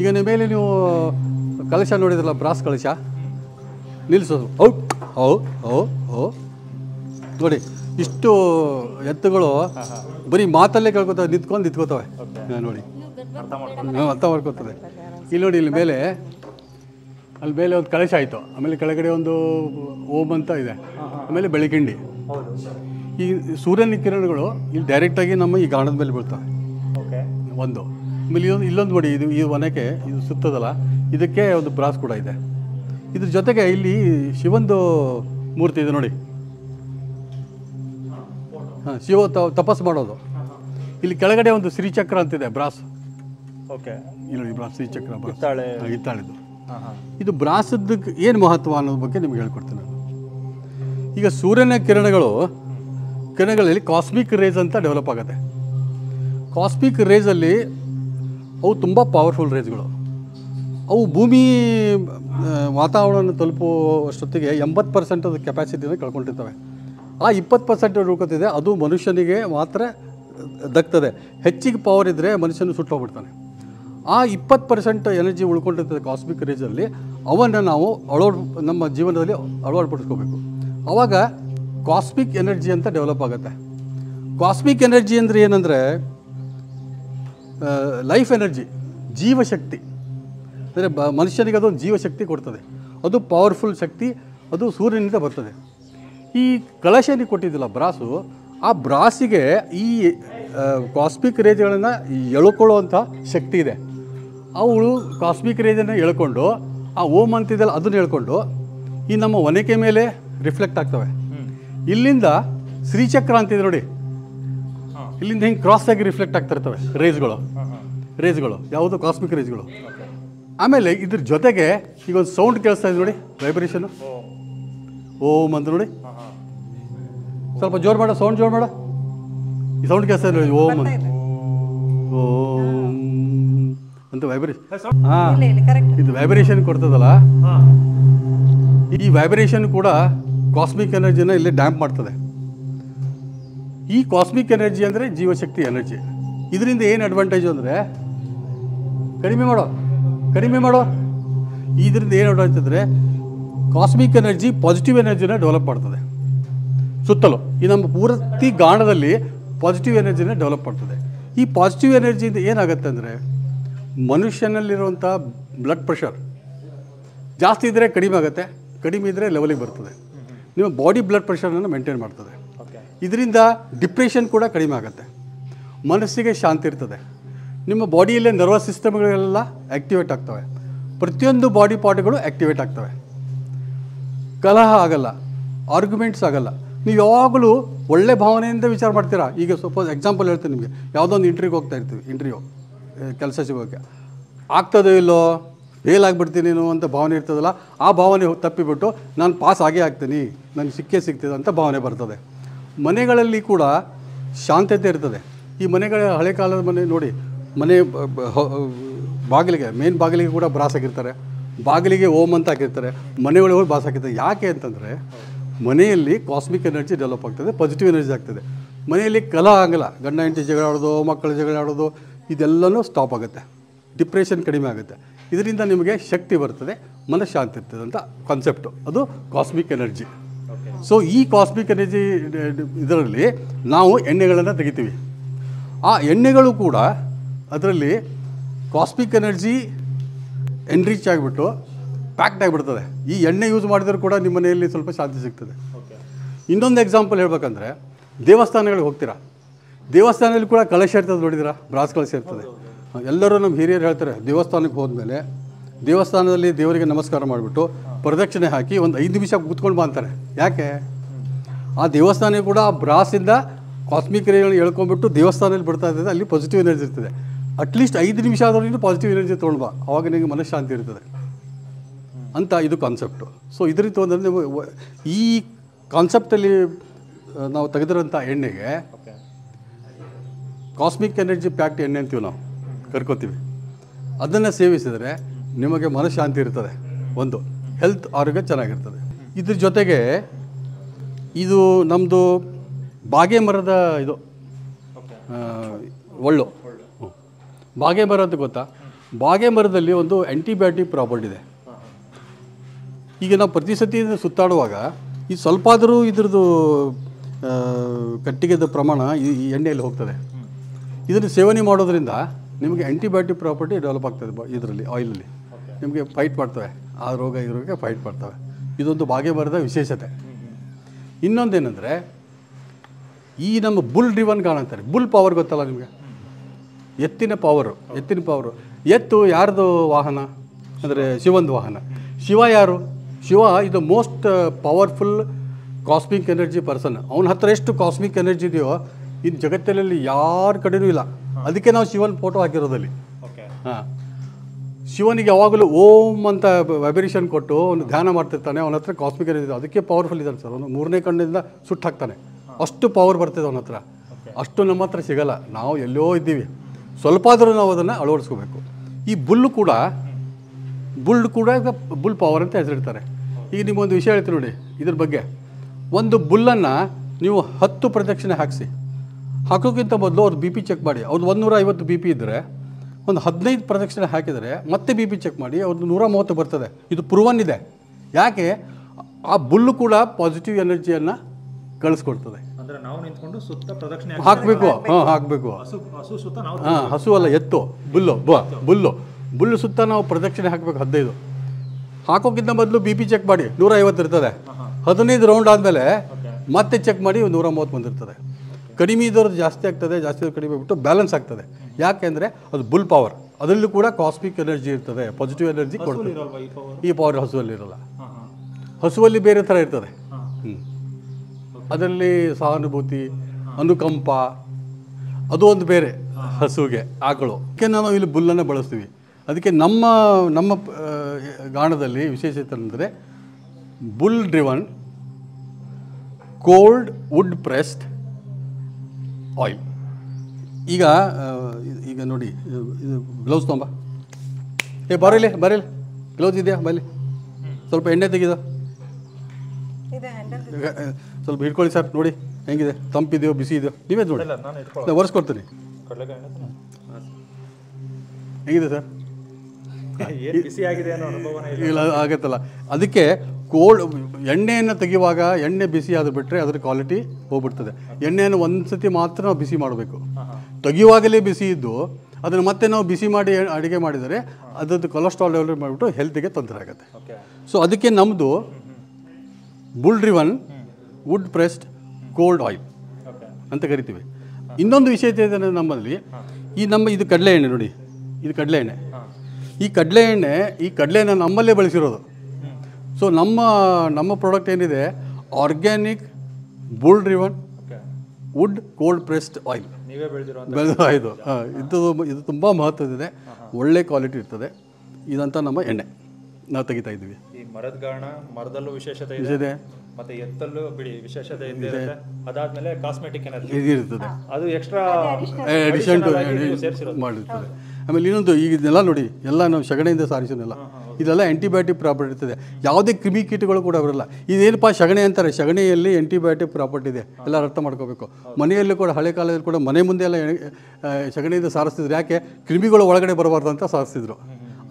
ಈಗ ನಿಮ್ಮ ಮೇಲೆ ನೀವು ಕಲಶ ನೋಡಿದ್ರಲ್ಲ ಬ್ರಾಸ್ ಕಲಶ? ನಿಲ್ಲಿಸೋದು ಔಟ್. ಓ ಓ ಓ ನೋಡಿ. ಇಷ್ಟು ಎತ್ತುಗಳು ಬರೀ ಮಾತಲ್ಲೇ ಕೇಳ್ಕೊತವೆ ನಿಂತ್ಕೊಂಡು ನಿಂತ್ಕೋತವೆ. ನೋಡಿ. ಅರ್ಥ ಮಾಡ್ಕೊತದೆ. ಇಲ್ಲಿ ನೋಡಿ ಇಲ್ಲಿ ಮೇಲೆ ಅಲ್ಲಿ ಮೇಲೆ ಒಂದು ಕಳಶ ಆಯಿತು. ಆಮೇಲೆ ಕೆಳಗಡೆ ಒಂದು ಓಮ್ ಅಂತ ಇದೆ. ಆಮೇಲೆ ಬೆಳಕಿಂಡಿ. ಈ ಸೂರ್ಯನ ಕಿರಣಗಳು ಇಲ್ಲಿ ಡೈರೆಕ್ಟಾಗಿ ನಮ್ಮ ಈ ಗಾಣದ ಮೇಲೆ ಬೀಳ್ತವೆ. ಓಕೆ. ಒಂದು. ಆಮೇಲೆ ಇದೊಂದು ಇಲ್ಲೊಂದು ನೋಡಿ ಇದು ಈ ವನಕ್ಕೆ ಇದು ಸುತ್ತದಲ್ಲ ಇದಕ್ಕೆ ಒಂದು ಬ್ರಾಸ್ ಕೂಡ ಇದೆ. ಇದ್ರ ಜೊತೆಗೆ ಇಲ್ಲಿ ಶಿವಂದು ಮೂರ್ತಿ ಇದೆ ನೋಡಿ. ಶಿವ ತಪಸ್ ತಪಸ್ಸು ಮಾಡೋದು. ಇಲ್ಲಿ ಕೆಳಗಡೆ ಒಂದು ಶ್ರೀಚಕ್ರ ಅಂತಿದೆ ಬ್ರಾಸ್. ಓಕೆ. ಇಲ್ಲಿ ಬ್ರಾಸ್ ಶ್ರೀಚಕ್ರ ಹಿತ್ತಾಳೆ. ಹಿತ್ತಾಳೆದು. ಇದು ಬ್ರಾಸದ್ದಕ್ಕೆ ಏನು ಮಹತ್ವ ಅನ್ನೋದ್ರ ಬಗ್ಗೆ ನಿಮ್ಗೆ ಹೇಳ್ಕೊಡ್ತೀನಿ ನಾನು. ಈಗ ಸೂರ್ಯನ ಕಿರಣಗಳು ಕಿರಣಗಳಲ್ಲಿ ಕಾಸ್ಮಿಕ್ ರೇಸ್ ಅಂತ ಡೆವಲಪ್ ಆಗುತ್ತೆ. ಕಾಸ್ಮಿಕ್ ರೇಸಲ್ಲಿ ಅವು ತುಂಬ ಪವರ್ಫುಲ್ ರೇಸ್ಗಳು ಅವು ಭೂಮಿ ವಾತಾವರಣವನ್ನು ವಾತಾವರಣ ತಲುಪುವಷ್ಟೊತ್ತಿಗೆ ಎಂಬತ್ತು ಪರ್ಸೆಂಟ್ ಅದು ಕೆಪಾಸಿಟಿನ ಕಳ್ಕೊಂಡಿರ್ತವೆ. ಆ ಇಪ್ಪತ್ತು ಪರ್ಸೆಂಟ್ ಉಳ್ಕೊತಿದೆ ಅದು ಮನುಷ್ಯನಿಗೆ ಮಾತ್ರ ದಕ್ತದೆ. ಹೆಚ್ಚಿಗೆ ಪವರ್ ಇದ್ದರೆ ಮನುಷ್ಯನು ಸುಟ್ಟೋಗ್ಬಿಡ್ತಾನೆ. ಆ ಇಪ್ಪತ್ತು ಪರ್ಸೆಂಟ್ ಎನರ್ಜಿ ಉಳ್ಕೊಂಡಿರ್ತದೆ ಕಾಸ್ಮಿಕ್ ರೇಜಲ್ಲಿ ಅವನ್ನು ನಾವು ಅಳವಡ್, ನಮ್ಮ ಜೀವನದಲ್ಲಿ ಅಳವಡಿಸ್ಕೋಬೇಕು ಆವಾಗ ಕಾಸ್ಮಿಕ್ ಎನರ್ಜಿ ಅಂತ ಡೆವಲಪ್ ಆಗುತ್ತೆ. ಕಾಸ್ಮಿಕ್ ಎನರ್ಜಿ ಅಂದರೆ ಏನಂದರೆ ಲೈಫ್ ಎನರ್ಜಿ ಜೀವಶಕ್ತಿ. ಅಂದರೆ ಬ, ಮನುಷ್ಯನಿಗೆ ಅದೊಂದು ಜೀವಶಕ್ತಿ ಕೊಡ್ತದೆ. ಅದು ಪವರ್ಫುಲ್ ಶಕ್ತಿ, ಅದು ಸೂರ್ಯನಿಂದ ಬರ್ತದೆ. ಈ ಕಳಶನಿ ಕೊಟ್ಟಿದ್ದಿಲ್ಲ ಬ್ರಾಸು ಆ ಬ್ರಾಸಿಗೆ ಈ ಕಾಸ್ಮಿಕ್ ರೇಜ್ಗಳನ್ನು ಎಳ್ಕೊಳ್ಳುವಂಥ ಶಕ್ತಿ ಇದೆ. ಅವಳು ಕಾಸ್ಮಿಕ್ ರೇಜನ್ನು ಎಳ್ಕೊಂಡು ಆ ಓಮ್ ಅಂತಿದ್ದಲ್ಲ ಅದನ್ನು ಹೇಳ್ಕೊಂಡು ಈ ನಮ್ಮ ಒನಕೆ ಮೇಲೆ ರಿಫ್ಲೆಕ್ಟ್ ಆಗ್ತವೆ. ಇಲ್ಲಿಂದ ಶ್ರೀಚಕ್ರ ಅಂತಿದೆ ನೋಡಿ. ಇಲ್ಲಿಂದ ಹಿಂಗೆ ಕ್ರಾಸ್ ಆಗಿ ರಿಫ್ಲೆಕ್ಟ್ ಆಗ್ತಾ ಇರ್ತವೆ ರೇಜ್ಗಳು ರೇಸ್ಗಳು ಯಾವುದು ಕಾಸ್ಮಿಕ್ ರೇಜ್ಗಳು ಆಮೇಲೆ ಇದ್ರ ಜೊತೆಗೆ ಈಗ ಒಂದು ಸೌಂಡ್ ಕೇಳಿಸ್ತಾ ಇದೆ ನೋಡಿ ವೈಬ್ರೇಷನು ಓಮ್ ಅಂತ ನೋಡಿ. ಸ್ವಲ್ಪ ಜೋರು ಮಾಡ ಸೌಂಡ್ ಜೋರು ಮಾಡ. ಈ ಸೌಂಡ್ ಕೆಲಸ ನೋಡಿ ಓಮ್ ಅಂತ. ಓಂ ಅಂತ ವೈಬ್ರೇಷನ್ ಹಾಂ ಇಲ್ಲ ಇಲ್ಲ ಕರೆಕ್ಟ್ ಇದು ವೈಬ್ರೇಷನ್ ಕೊಡ್ತದಲ್ಲ? ಈ ವೈಬ್ರೇಷನ್ ಕೂಡ ಕಾಸ್ಮಿಕ್ ಎನರ್ಜಿನ ಇಲ್ಲಿ ಡ್ಯಾಂಪ್ ಮಾಡ್ತದೆ. ಈ ಕಾಸ್ಮಿಕ್ ಎನರ್ಜಿ ಅಂದರೆ ಜೀವಶಕ್ತಿ ಎನರ್ಜಿ ಇದರಿಂದ ಏನು ಅಡ್ವಾಂಟೇಜ್ ಅಂದರೆ ಕಡಿಮೆ ಮಾಡೋ ಕಡಿಮೆ ಮಾಡೋ. ಇದರಿಂದ ಏನು ಅಡ್ವಾಂಟೇಜ್ ಅಂದರೆ ಕಾಸ್ಮಿಕ್ ಎನರ್ಜಿ ಪಾಸಿಟಿವ್ ಎನರ್ಜಿನ ಡೆವಲಪ್ ಮಾಡ್ತದೆ. ಸುತ್ತಲೂ ಈ ನಮ್ಮ ಪೂರ್ತಿ ಗಾಣದಲ್ಲಿ ಪಾಸಿಟಿವ್ ಎನರ್ಜಿನ ಡೆವಲಪ್ ಮಾಡ್ತದೆ. ಈ ಪಾಸಿಟಿವ್ ಎನರ್ಜಿಯಿಂದ ಏನಾಗುತ್ತೆ ಅಂದರೆ ಮನುಷ್ಯನಲ್ಲಿರುವಂಥ ಬ್ಲಡ್ ಪ್ರೆಷರ್ ಜಾಸ್ತಿ ಇದ್ದರೆ ಕಡಿಮೆ ಆಗುತ್ತೆ ಕಡಿಮೆ ಇದ್ದರೆ ಲೆವೆಲಿಗೆ ಬರ್ತದೆ. ನಿಮ್ಮ ಬಾಡಿ ಬ್ಲಡ್ ಪ್ರೆಷರನ್ನು ಮೇಂಟೈನ್ ಮಾಡ್ತದೆ. ಇದರಿಂದ ಡಿಪ್ರೆಷನ್ ಕೂಡ ಕಡಿಮೆ ಆಗುತ್ತೆ. ಮನಸ್ಸಿಗೆ ಶಾಂತಿ ಇರ್ತದೆ. ನಿಮ್ಮ ಬಾಡಿಯಲ್ಲೇ ನರ್ವಸ್ ಸಿಸ್ಟಮ್ಗಳೆಲ್ಲ ಆ್ಯಕ್ಟಿವೇಟ್ ಆಗ್ತವೆ. ಪ್ರತಿಯೊಂದು ಬಾಡಿ ಪಾರ್ಟ್ಗಳು ಆ್ಯಕ್ಟಿವೇಟ್ ಆಗ್ತವೆ. ಕಲಹ ಆಗಲ್ಲ ಆರ್ಗ್ಯುಮೆಂಟ್ಸ್ ಆಗಲ್ಲ. ನೀವು ಯಾವಾಗಲೂ ಒಳ್ಳೆ ಭಾವನೆಯಿಂದ ವಿಚಾರ ಮಾಡ್ತೀರಾ? ಈಗ ಸಪೋಸ್ ಎಕ್ಸಾಂಪಲ್ ಹೇಳ್ತೀನಿ ನಿಮಗೆ. ಯಾವುದೋ ಒಂದು ಇಂಟ್ರ್ಯೂಗೆ ಹೋಗ್ತಾ ಇರ್ತೀವಿ ಇಂಟ್ರ್ಯೂ ಕೆಲಸ ಸಿಗೋಕ್ಕೆ ಆಗ್ತದೋ ಇಲ್ಲೋ? ಫೇಲ್ ಆಗಿಬಿಡ್ತೀನಿ ನೀನು ಅಂತ ಭಾವನೆ ಇರ್ತದಲ್ಲ, ಆ ಭಾವನೆ ತಪ್ಪಿಬಿಟ್ಟು ನಾನು ಪಾಸ್ ಆಗೇ ಆಗ್ತೀನಿ, ನನಗೆ ಸಿಕ್ಕೇ ಸಿಗ್ತದೆ ಅಂತ ಭಾವನೆ ಬರ್ತದೆ. ಮನೆಗಳಲ್ಲಿ ಕೂಡ ಶಾಂತತೆ ಇರ್ತದೆ. ಈ ಮನೆಗಳ ಹಳೆ ಕಾಲದ ಮನೆ ನೋಡಿ, ಮನೆ ಬಾಗಿಲಿಗೆ ಮೇನ್ ಬಾಗಿಲಿಗೆ ಕೂಡ ಬ್ರಾಸ್ ಹಾಕಿರ್ತಾರೆ ಬಾಗಿಲಿಗೆ ಓಮ್ ಅಂತ ಹಾಕಿರ್ತಾರೆ ಮನೆಯೊಳಗೆ ಬಾಸ್ ಹಾಕಿರ್ತಾರೆ. ಯಾಕೆ ಅಂತಂದರೆ ಮನೆಯಲ್ಲಿ ಕಾಸ್ಮಿಕ್ ಎನರ್ಜಿ ಡೆವಲಪ್ ಆಗ್ತದೆ ಪಾಸಿಟಿವ್ ಎನರ್ಜಿ ಆಗ್ತದೆ. ಮನೆಯಲ್ಲಿ ಕಲ ಆಗಲ್ಲ. ಗಂಡ ಹೆಂಡತಿ ಜಗಳ ಆಡೋದು ಮಕ್ಕಳ ಜಗಳ ಆಡೋದು ಇದೆಲ್ಲನೂ ಸ್ಟಾಪ್ ಆಗುತ್ತೆ. ಡಿಪ್ರೆಷನ್ ಕಡಿಮೆ ಆಗುತ್ತೆ. ಇದರಿಂದ ನಿಮಗೆ ಶಕ್ತಿ ಬರ್ತದೆ ಮನಃಶಾಂತಿ ಇರ್ತದೆ ಅಂತ ಕಾನ್ಸೆಪ್ಟು ಅದು ಕಾಸ್ಮಿಕ್ ಎನರ್ಜಿ ಸೊ ಈ ಕಾಸ್ಮಿಕ್ ಎನರ್ಜಿ ಇದರಲ್ಲಿ ನಾವು ಎಣ್ಣೆಗಳನ್ನು ತೆಗಿತೀವಿ. ಆ ಎಣ್ಣೆಗಳು ಕೂಡ ಅದರಲ್ಲಿ ಕಾಸ್ಮಿಕ್ ಎನರ್ಜಿ ಎನ್ರಿಚ್ ಆಗಿಬಿಟ್ಟು ಪ್ಯಾಕ್ಡ್ ಆಗಿಬಿಡ್ತದೆ. ಈ ಎಣ್ಣೆ ಯೂಸ್ ಮಾಡಿದರೂ ಕೂಡ ನಿಮ್ಮ ಮನೆಯಲ್ಲಿ ಸ್ವಲ್ಪ ಶಾಂತಿ ಸಿಗ್ತದೆ. ಇನ್ನೊಂದು ಎಕ್ಸಾಂಪಲ್ ಹೇಳ್ಬೇಕಂದ್ರೆ ದೇವಸ್ಥಾನಗಳಿಗೆ ಹೋಗ್ತೀರಾ? ದೇವಸ್ಥಾನದಲ್ಲಿ ಕೂಡ ಕಲಶ ಇರ್ತದೆ ನೋಡಿದಿರಾ ಬ್ರಾಸ್ ಕಲಶ ಇರ್ತದೆ. ಎಲ್ಲರೂ ನಮ್ಮ ಹಿರಿಯರು ಹೇಳ್ತಾರೆ ದೇವಸ್ಥಾನಕ್ಕೆ ಹೋದ್ಮೇಲೆ ದೇವಸ್ಥಾನದಲ್ಲಿ ದೇವರಿಗೆ ನಮಸ್ಕಾರ ಮಾಡಿಬಿಟ್ಟು ಪ್ರದಕ್ಷಿಣೆ ಹಾಕಿ ಒಂದು ಐದು ನಿಮಿಷ ಕೂತ್ಕೊಂಡು ಬಾ ಅಂತಾರೆ. ಯಾಕೆ? ಆ ದೇವಸ್ಥಾನ ಕೂಡ ಆ ಬ್ರಾಸಿಂದ ಕಾಸ್ಮಿಕ್ ರೇಗಳನ್ನು ಹೇಳ್ಕೊಂಡ್ಬಿಟ್ಟು ದೇವಸ್ಥಾನದಲ್ಲಿ ಬಿಡ್ತಾ ಇರ್ತದೆ ಅಲ್ಲಿ ಪಾಸಿಟಿವ್ ಎನರ್ಜಿ ಇರ್ತದೆ. ಅಟ್ಲೀಸ್ಟ್ ಐದು ನಿಮಿಷ ಆದರೂ ನೀನು ಪಾಸಿಟಿವ್ ಎನರ್ಜಿ ತೊಗೊಳ್ಬಾ. ಬಾ ಅವಾಗ ನಿಮಗೆ ಮನಃಶಾಂತಿ ಇರ್ತದೆ. ಅಂತ ಇದು ಕಾನ್ಸೆಪ್ಟು ಸೊ ಇದರಿಂದ ಅಂದರೆ ನೀವು ಈ ಕಾನ್ಸೆಪ್ಟಲ್ಲಿ ನಾವು ತೆಗೆದಿರೋಂಥ ಎಣ್ಣೆಗೆ ಕಾಸ್ಮಿಕ್ ಎನರ್ಜಿ ಪ್ಯಾಕ್ಟ್ ಎಣ್ಣೆ ಅಂತೀವಿ ನಾವು ಕರ್ಕೋತೀವಿ. ಅದನ್ನು ಸೇವಿಸಿದರೆ ನಿಮಗೆ ಮನಃಶಾಂತಿ ಇರ್ತದೆ. ಒಂದು ಹೆಲ್ತ್ ಆರೋಗ್ಯ ಚೆನ್ನಾಗಿರ್ತದೆ. ಇದ್ರ ಜೊತೆಗೆ ಇದು ನಮ್ಮದು ಬಾಗೆ ಮರದ ಇದು ಒಳ್ಳು. ಬಾಗೆ ಮರ ಅಂತ ಗೊತ್ತಾ? ಬಾಗೆ ಮರದಲ್ಲಿ ಒಂದು ಆ್ಯಂಟಿಬಯೋಟಿಕ್ ಪ್ರಾಪರ್ಟಿ ಇದೆ. ಈಗ ನಾವು ಪ್ರತಿ ಸತಿ ಸುತ್ತಾಡುವಾಗ ಈ ಸ್ವಲ್ಪ ಆದರೂ ಇದ್ರದ್ದು ಕಟ್ಟಿಗೆದ ಪ್ರಮಾಣ ಈ ಎಣ್ಣೆಯಲ್ಲಿ ಹೋಗ್ತದೆ. ಇದನ್ನು ಸೇವನೆ ಮಾಡೋದ್ರಿಂದ ನಿಮಗೆ ಆ್ಯಂಟಿಬಯೋಟಿಕ್ ಪ್ರಾಪರ್ಟಿ ಡೆವಲಪ್ ಆಗ್ತದೆ ಇದರಲ್ಲಿ ಆಯಿಲಲ್ಲಿ ನಿಮಗೆ ಫೈಟ್ ಮಾಡ್ತವೆ. ಆ ರೋಗ, ಈ ಫೈಟ್ ಮಾಡ್ತವೆ. ಇದೊಂದು ಬಾಗೆ ಮರದ ವಿಶೇಷತೆ. ಇನ್ನೊಂದೇನೆಂದರೆ ಈ ನಮ್ಮ ಬುಲ್ ಡ್ರಿವನ್ ಗಾಣ ಅಂತಾರೆ ಬುಲ್ ಪವರ್ ಗೊತ್ತಲ್ಲ ನಿಮಗೆ? ಎತ್ತಿನ ಪವರು ಎತ್ತಿನ ಪವರು ಎತ್ತು ಯಾರ್ದು ವಾಹನ? ಅಂದರೆ ಶಿವಂದು ವಾಹನ. ಶಿವ ಯಾರು? ಶಿವ ಇದು most powerful cosmic energy person ಅವನ ಹತ್ರ ಎಷ್ಟು ಕಾಸ್ಮಿಕ್ ಎನರ್ಜಿ ಇದೆಯೋ ಇನ್ನು ಜಗತ್ತಿನಲ್ಲಿ ಯಾರ ಕಡೆಯೂ ಇಲ್ಲ. ಅದಕ್ಕೆ ನಾವು ಶಿವನ ಫೋಟೋ ಹಾಕಿರೋದಲ್ಲಿ. ಹಾಂ. ಶಿವನಿಗೆ ಯಾವಾಗಲೂ ಓಂ ಅಂತ ವೈಬ್ರೇಷನ್ ಕೊಟ್ಟು ಅವನು ಧ್ಯಾನ ಮಾಡ್ತಿರ್ತಾನೆ ಅವನ ಹತ್ರ ಕಾಸ್ಮಿಕ್ ಎನರ್ಜಿ ಇದೆ. ಅದಕ್ಕೆ ಪವರ್ಫುಲ್ ಇದ್ದಾನೆ ಸರ್. ಅವನು ಮೂರನೇ ಕಣ್ಣಿಂದ ಸುಟ್ಟು ಹಾಕ್ತಾನೆ ಅಷ್ಟು ಪವರ್ ಬರ್ತದೆ ಅವನ ಹತ್ರ. ಅಷ್ಟು ನಮ್ಮ ಹತ್ರ ಸಿಗಲ್ಲ. ನಾವು ಎಲ್ಲೋ ಇದ್ದೀವಿ. ಸ್ವಲ್ಪ ಆದರೂ ನಾವು ಅದನ್ನು ಅಳವಡಿಸ್ಕೋಬೇಕು. ಈ ಬುಲ್ಲು ಕೂಡ ಬುಲ್ ಕೂಡ ಬುಲ್ ಪವರ್ ಅಂತ ಹೆಸರಿಡ್ತಾರೆ. ಈಗ ನಿಮ್ಮೊಂದು ವಿಷಯ ಹೇಳ್ತೀನಿ ನೋಡಿ, ಇದ್ರ ಬಗ್ಗೆ. ಒಂದು ಬುಲ್ಲನ್ನು ನೀವು ಹತ್ತು ಪ್ರದಕ್ಷಿಣೆ ಹಾಕಿಸಿ. ಹಾಕೋಕ್ಕಿಂತ ಮೊದಲು ಅವ್ರದ್ದು ಬಿ ಪಿ ಚೆಕ್ ಮಾಡಿ. ಅವ್ರದ್ದು ನೂರ ಐವತ್ತು ಬಿ ಪಿ ಇದ್ದರೆ ಒಂದು ಹದಿನೈದು ಪ್ರದಕ್ಷಿಣೆ ಹಾಕಿದರೆ ಮತ್ತೆ ಬಿ ಪಿ ಚೆಕ್ ಮಾಡಿ, ಅವ್ರದ್ದು ನೂರ ಮೂವತ್ತು ಬರ್ತದೆ. ಇದು ಪ್ರೂವನ್ ಇದೆ. ಯಾಕೆ? ಆ ಬುಲ್ಲು ಕೂಡ ಪಾಸಿಟಿವ್ ಎನರ್ಜಿಯನ್ನು ಕಳಿಸ್ಕೊಡ್ತದೆ. ಅಂದ್ರೆ ನಾವು ನಿಂತ್ಕೊಂಡು ಸುತ್ತ ಪ್ರದಕ್ಷಿಣೆ ಹಾಕಬೇಕು. ಹಾಂ ಹಾಕಬೇಕು. ಹಸು ಹಸು ಸುತ್ತ ನಾವು ಹಾಂ ಹಸು ಅಲ್ಲ ಎತ್ತು. Bull bull. ಬುಲ್ಲು ಸುತ್ತ ನಾವು ಪ್ರದಕ್ಷಿಣೆ ಹಾಕಬೇಕು ಹದಿನೈದು. ಹಾಕೋಕ್ಕಿಂತ ಮೊದಲು ಬಿ ಪಿ ಚೆಕ್ ಮಾಡಿ. ನೂರ ಐವತ್ತು ಇರ್ತದೆ ಹದಿನೈದು ರೌಂಡ್ ಆದಮೇಲೆ ಮತ್ತೆ ಚೆಕ್ ಮಾಡಿ ನೂರ ಮೂವತ್ತು ಬಂದಿರ್ತದೆ. ಕಡಿಮೆ ಇದ್ದವ್ರದ್ದು ಜಾಸ್ತಿ ಆಗ್ತದೆ ಜಾಸ್ತಿ ಕಡಿಮೆ ಬಿಟ್ಟು ಬ್ಯಾಲೆನ್ಸ್ ಆಗ್ತದೆ. ಯಾಕೆಂದರೆ ಅದು ಬುಲ್ ಪವರ್ ಅದರಲ್ಲೂ ಕೂಡ ಕಾಸ್ಮಿಕ್ ಎನರ್ಜಿ ಇರ್ತದೆ ಪಾಸಿಟಿವ್ ಎನರ್ಜಿ ಕೊಡ್ತದೆ. ಈ ಪವರ್ ಹಸುವಲ್ಲಿ ಇರಲ್ಲ. ಹಸುವಲ್ಲಿ ಬೇರೆ ಥರ ಇರ್ತದೆ. ಹಾಂ. ಹ್ಮ್. ಅದರಲ್ಲಿ ಸಹಾನುಭೂತಿ ಅನುಕಂಪ ಅದು ಒಂದು ಬೇರೆ ಹಸುಗೆ ಆಕಳು. ಅದಕ್ಕೆ ನಾವು ಇಲ್ಲಿ ಬುಲ್ಲನ್ನು ಬಳಸ್ತೀವಿ. ಅದಕ್ಕೆ ನಮ್ಮ ನಮ್ಮ ಗಾಣದಲ್ಲಿ ವಿಶೇಷತೆ ಅಂದರೆ bull driven cold wood pressed oil. ಈಗ ಈಗ ನೋಡಿ ಇದು- ಗ್ಲೌಸ್ ತೊಂಬ ಏ ಬರಲಿ ಬರಲಿ ಗ್ಲೌಸ್ ಇದೆಯಾ? ಬರಲಿ ಸ್ವಲ್ಪ ಎಣ್ಣೆ ತೆಗೆದು. ಸ್ವಲ್ಪ ಹಿಡ್ಕೊಳ್ಳಿ ಸರ್ ನೋಡಿ ಹೆಂಗಿದೆ? ತಂಪಿದೆಯೋ ಬಿಸಿ ಇದೆಯೋ ನೀವೇ ನೋಡಿ. ನಾನು ಒರೆಸ್ಕೊಡ್ತೀನಿ. ಹೆಂಗಿದೆ ಸರ್? ಏನು ಬಿಸಿ ಆಗಿದೆ ಇಲ್ಲ. ಆಗತ್ತಲ್ಲ. ಅದಕ್ಕೆ ಕೋಲ್ಡ್ ಎಣ್ಣೆಯನ್ನು ತೆಗೆಯುವಾಗ ಎಣ್ಣೆ ಬಿಸಿ ಆದ ಬಿಟ್ಟರೆ ಅದರ ಕ್ವಾಲಿಟಿ ಹೋಗ್ಬಿಡ್ತದೆ. ಎಣ್ಣೆಯನ್ನು ಒಂದು ಸತಿ ಮಾತ್ರ ನಾವು ಬಿಸಿ ಮಾಡಬೇಕು. ತೆಗೆಯುವಾಗಲೇ ಬಿಸಿ ಇದ್ದು ಅದನ್ನು ಮತ್ತೆ ನಾವು ಬಿಸಿ ಮಾಡಿ ಅಡುಗೆ ಮಾಡಿದರೆ ಅದರದ್ದು ಕೊಲೆಸ್ಟ್ರಾಲ್ ಡೆವಲಪ್ ಮಾಡಿಬಿಟ್ಟು ಹೆಲ್ತಿಗೆ ತೊಂದರೆ ಆಗುತ್ತೆ. ಸೊ ಅದಕ್ಕೆ ನಮ್ಮದು bull driven wood pressed cold oil ಅಂತ ಕರಿತೀವಿ. ಇನ್ನೊಂದು ವಿಷಯ ಇದೆ ನಮ್ಮಲ್ಲಿ ಈ ನಮ್ಮ ಇದು ಕಡಲೆ ಎಣ್ಣೆ ನೋಡಿ. ಇದು ಕಡಲೆ ಎಣ್ಣೆ. ಈ ಕಡಲೆ ಎಣ್ಣೆ ಈ ಕಡಲೆ ಎಣ್ಣೆ ನಮ್ಮಲ್ಲೇ ಬಳಸಿರೋದು. ಸೊ ನಮ್ಮ ನಮ್ಮ ಪ್ರಾಡಕ್ಟ್ ಏನಿದೆ? Organic bull driven okay wood cold pressed oil ಬೆಳೆದಿರೋ ಬೆಳೆದ ಇದು. ಹಾಂ ಇದು ಇದು ತುಂಬ ಮಹತ್ವದಿದೆ ಒಳ್ಳೆ ಕ್ವಾಲಿಟಿ ಇರ್ತದೆ. ಇದಂತ ನಮ್ಮ ಎಣ್ಣೆ. ನಾವು ತೆಗಿತಾ ಇದ್ದೀವಿ. ಈ ಮರದ ಗಾಣ ಮರದಲ್ಲೂ ವಿಶೇಷತೆ ಇದೆ. ಮತ್ತೆ ಎತ್ತಲ್ಲೂ ಬಿಡಿ ವಿಶೇಷತೆ ಇರುತ್ತೆ. ಅದಾದ್ಮೇಲೆ ಕಾಸ್ಮೆಟಿಕ್ ಎನರ್ಜಿ ಇದು ಇರ್ತದೆ. ಅದು ಎಕ್ಸ್ಟ್ರಾ ಅಡಿಷನ್ ಮಾಡಿರ್ತದೆ. ಆಮೇಲೆ ಇನ್ನೊಂದು ಈಗ ಇದನ್ನೆಲ್ಲ ನೋಡಿ ಎಲ್ಲ ನಾವು ಸಗಣಿಯಿಂದ ಸಾರಿಸೋನೆಲ್ಲ ಇದೆಲ್ಲ ಆ್ಯಂಟಿಬಯೋಟಿಕ್ ಪ್ರಾಪರ್ಟಿ ಇರ್ತದೆ. ಯಾವುದೇ ಕ್ರಿಮಿ ಕೀಟಗಳು ಕೂಡ ಬರಲ್ಲ. ಇದೇನಪ್ಪ ಸಗಣಿ ಅಂತಾರೆ? ಸಗಣಿಯಲ್ಲಿ ಆ್ಯಂಟಿಬಯೋಟಿಕ್ ಪ್ರಾಪರ್ಟಿ ಇದೆ. ಎಲ್ಲ ಅರ್ಥ ಮಾಡ್ಕೋಬೇಕು. ಮನೆಯಲ್ಲೂ ಕೂಡ ಹಳೆ ಕಾಲದಲ್ಲಿ ಕೂಡ ಮನೆ ಮುಂದೆ ಎಲ್ಲ ಸಗಣಿಯಿಂದ ಸಾರಿಸ್ತಿದ್ರು. ಯಾಕೆ? ಕ್ರಿಮಿಗಳು ಒಳಗಡೆ ಬರಬಾರ್ದು ಅಂತ ಸಾರಿಸ್ತಿದ್ರು.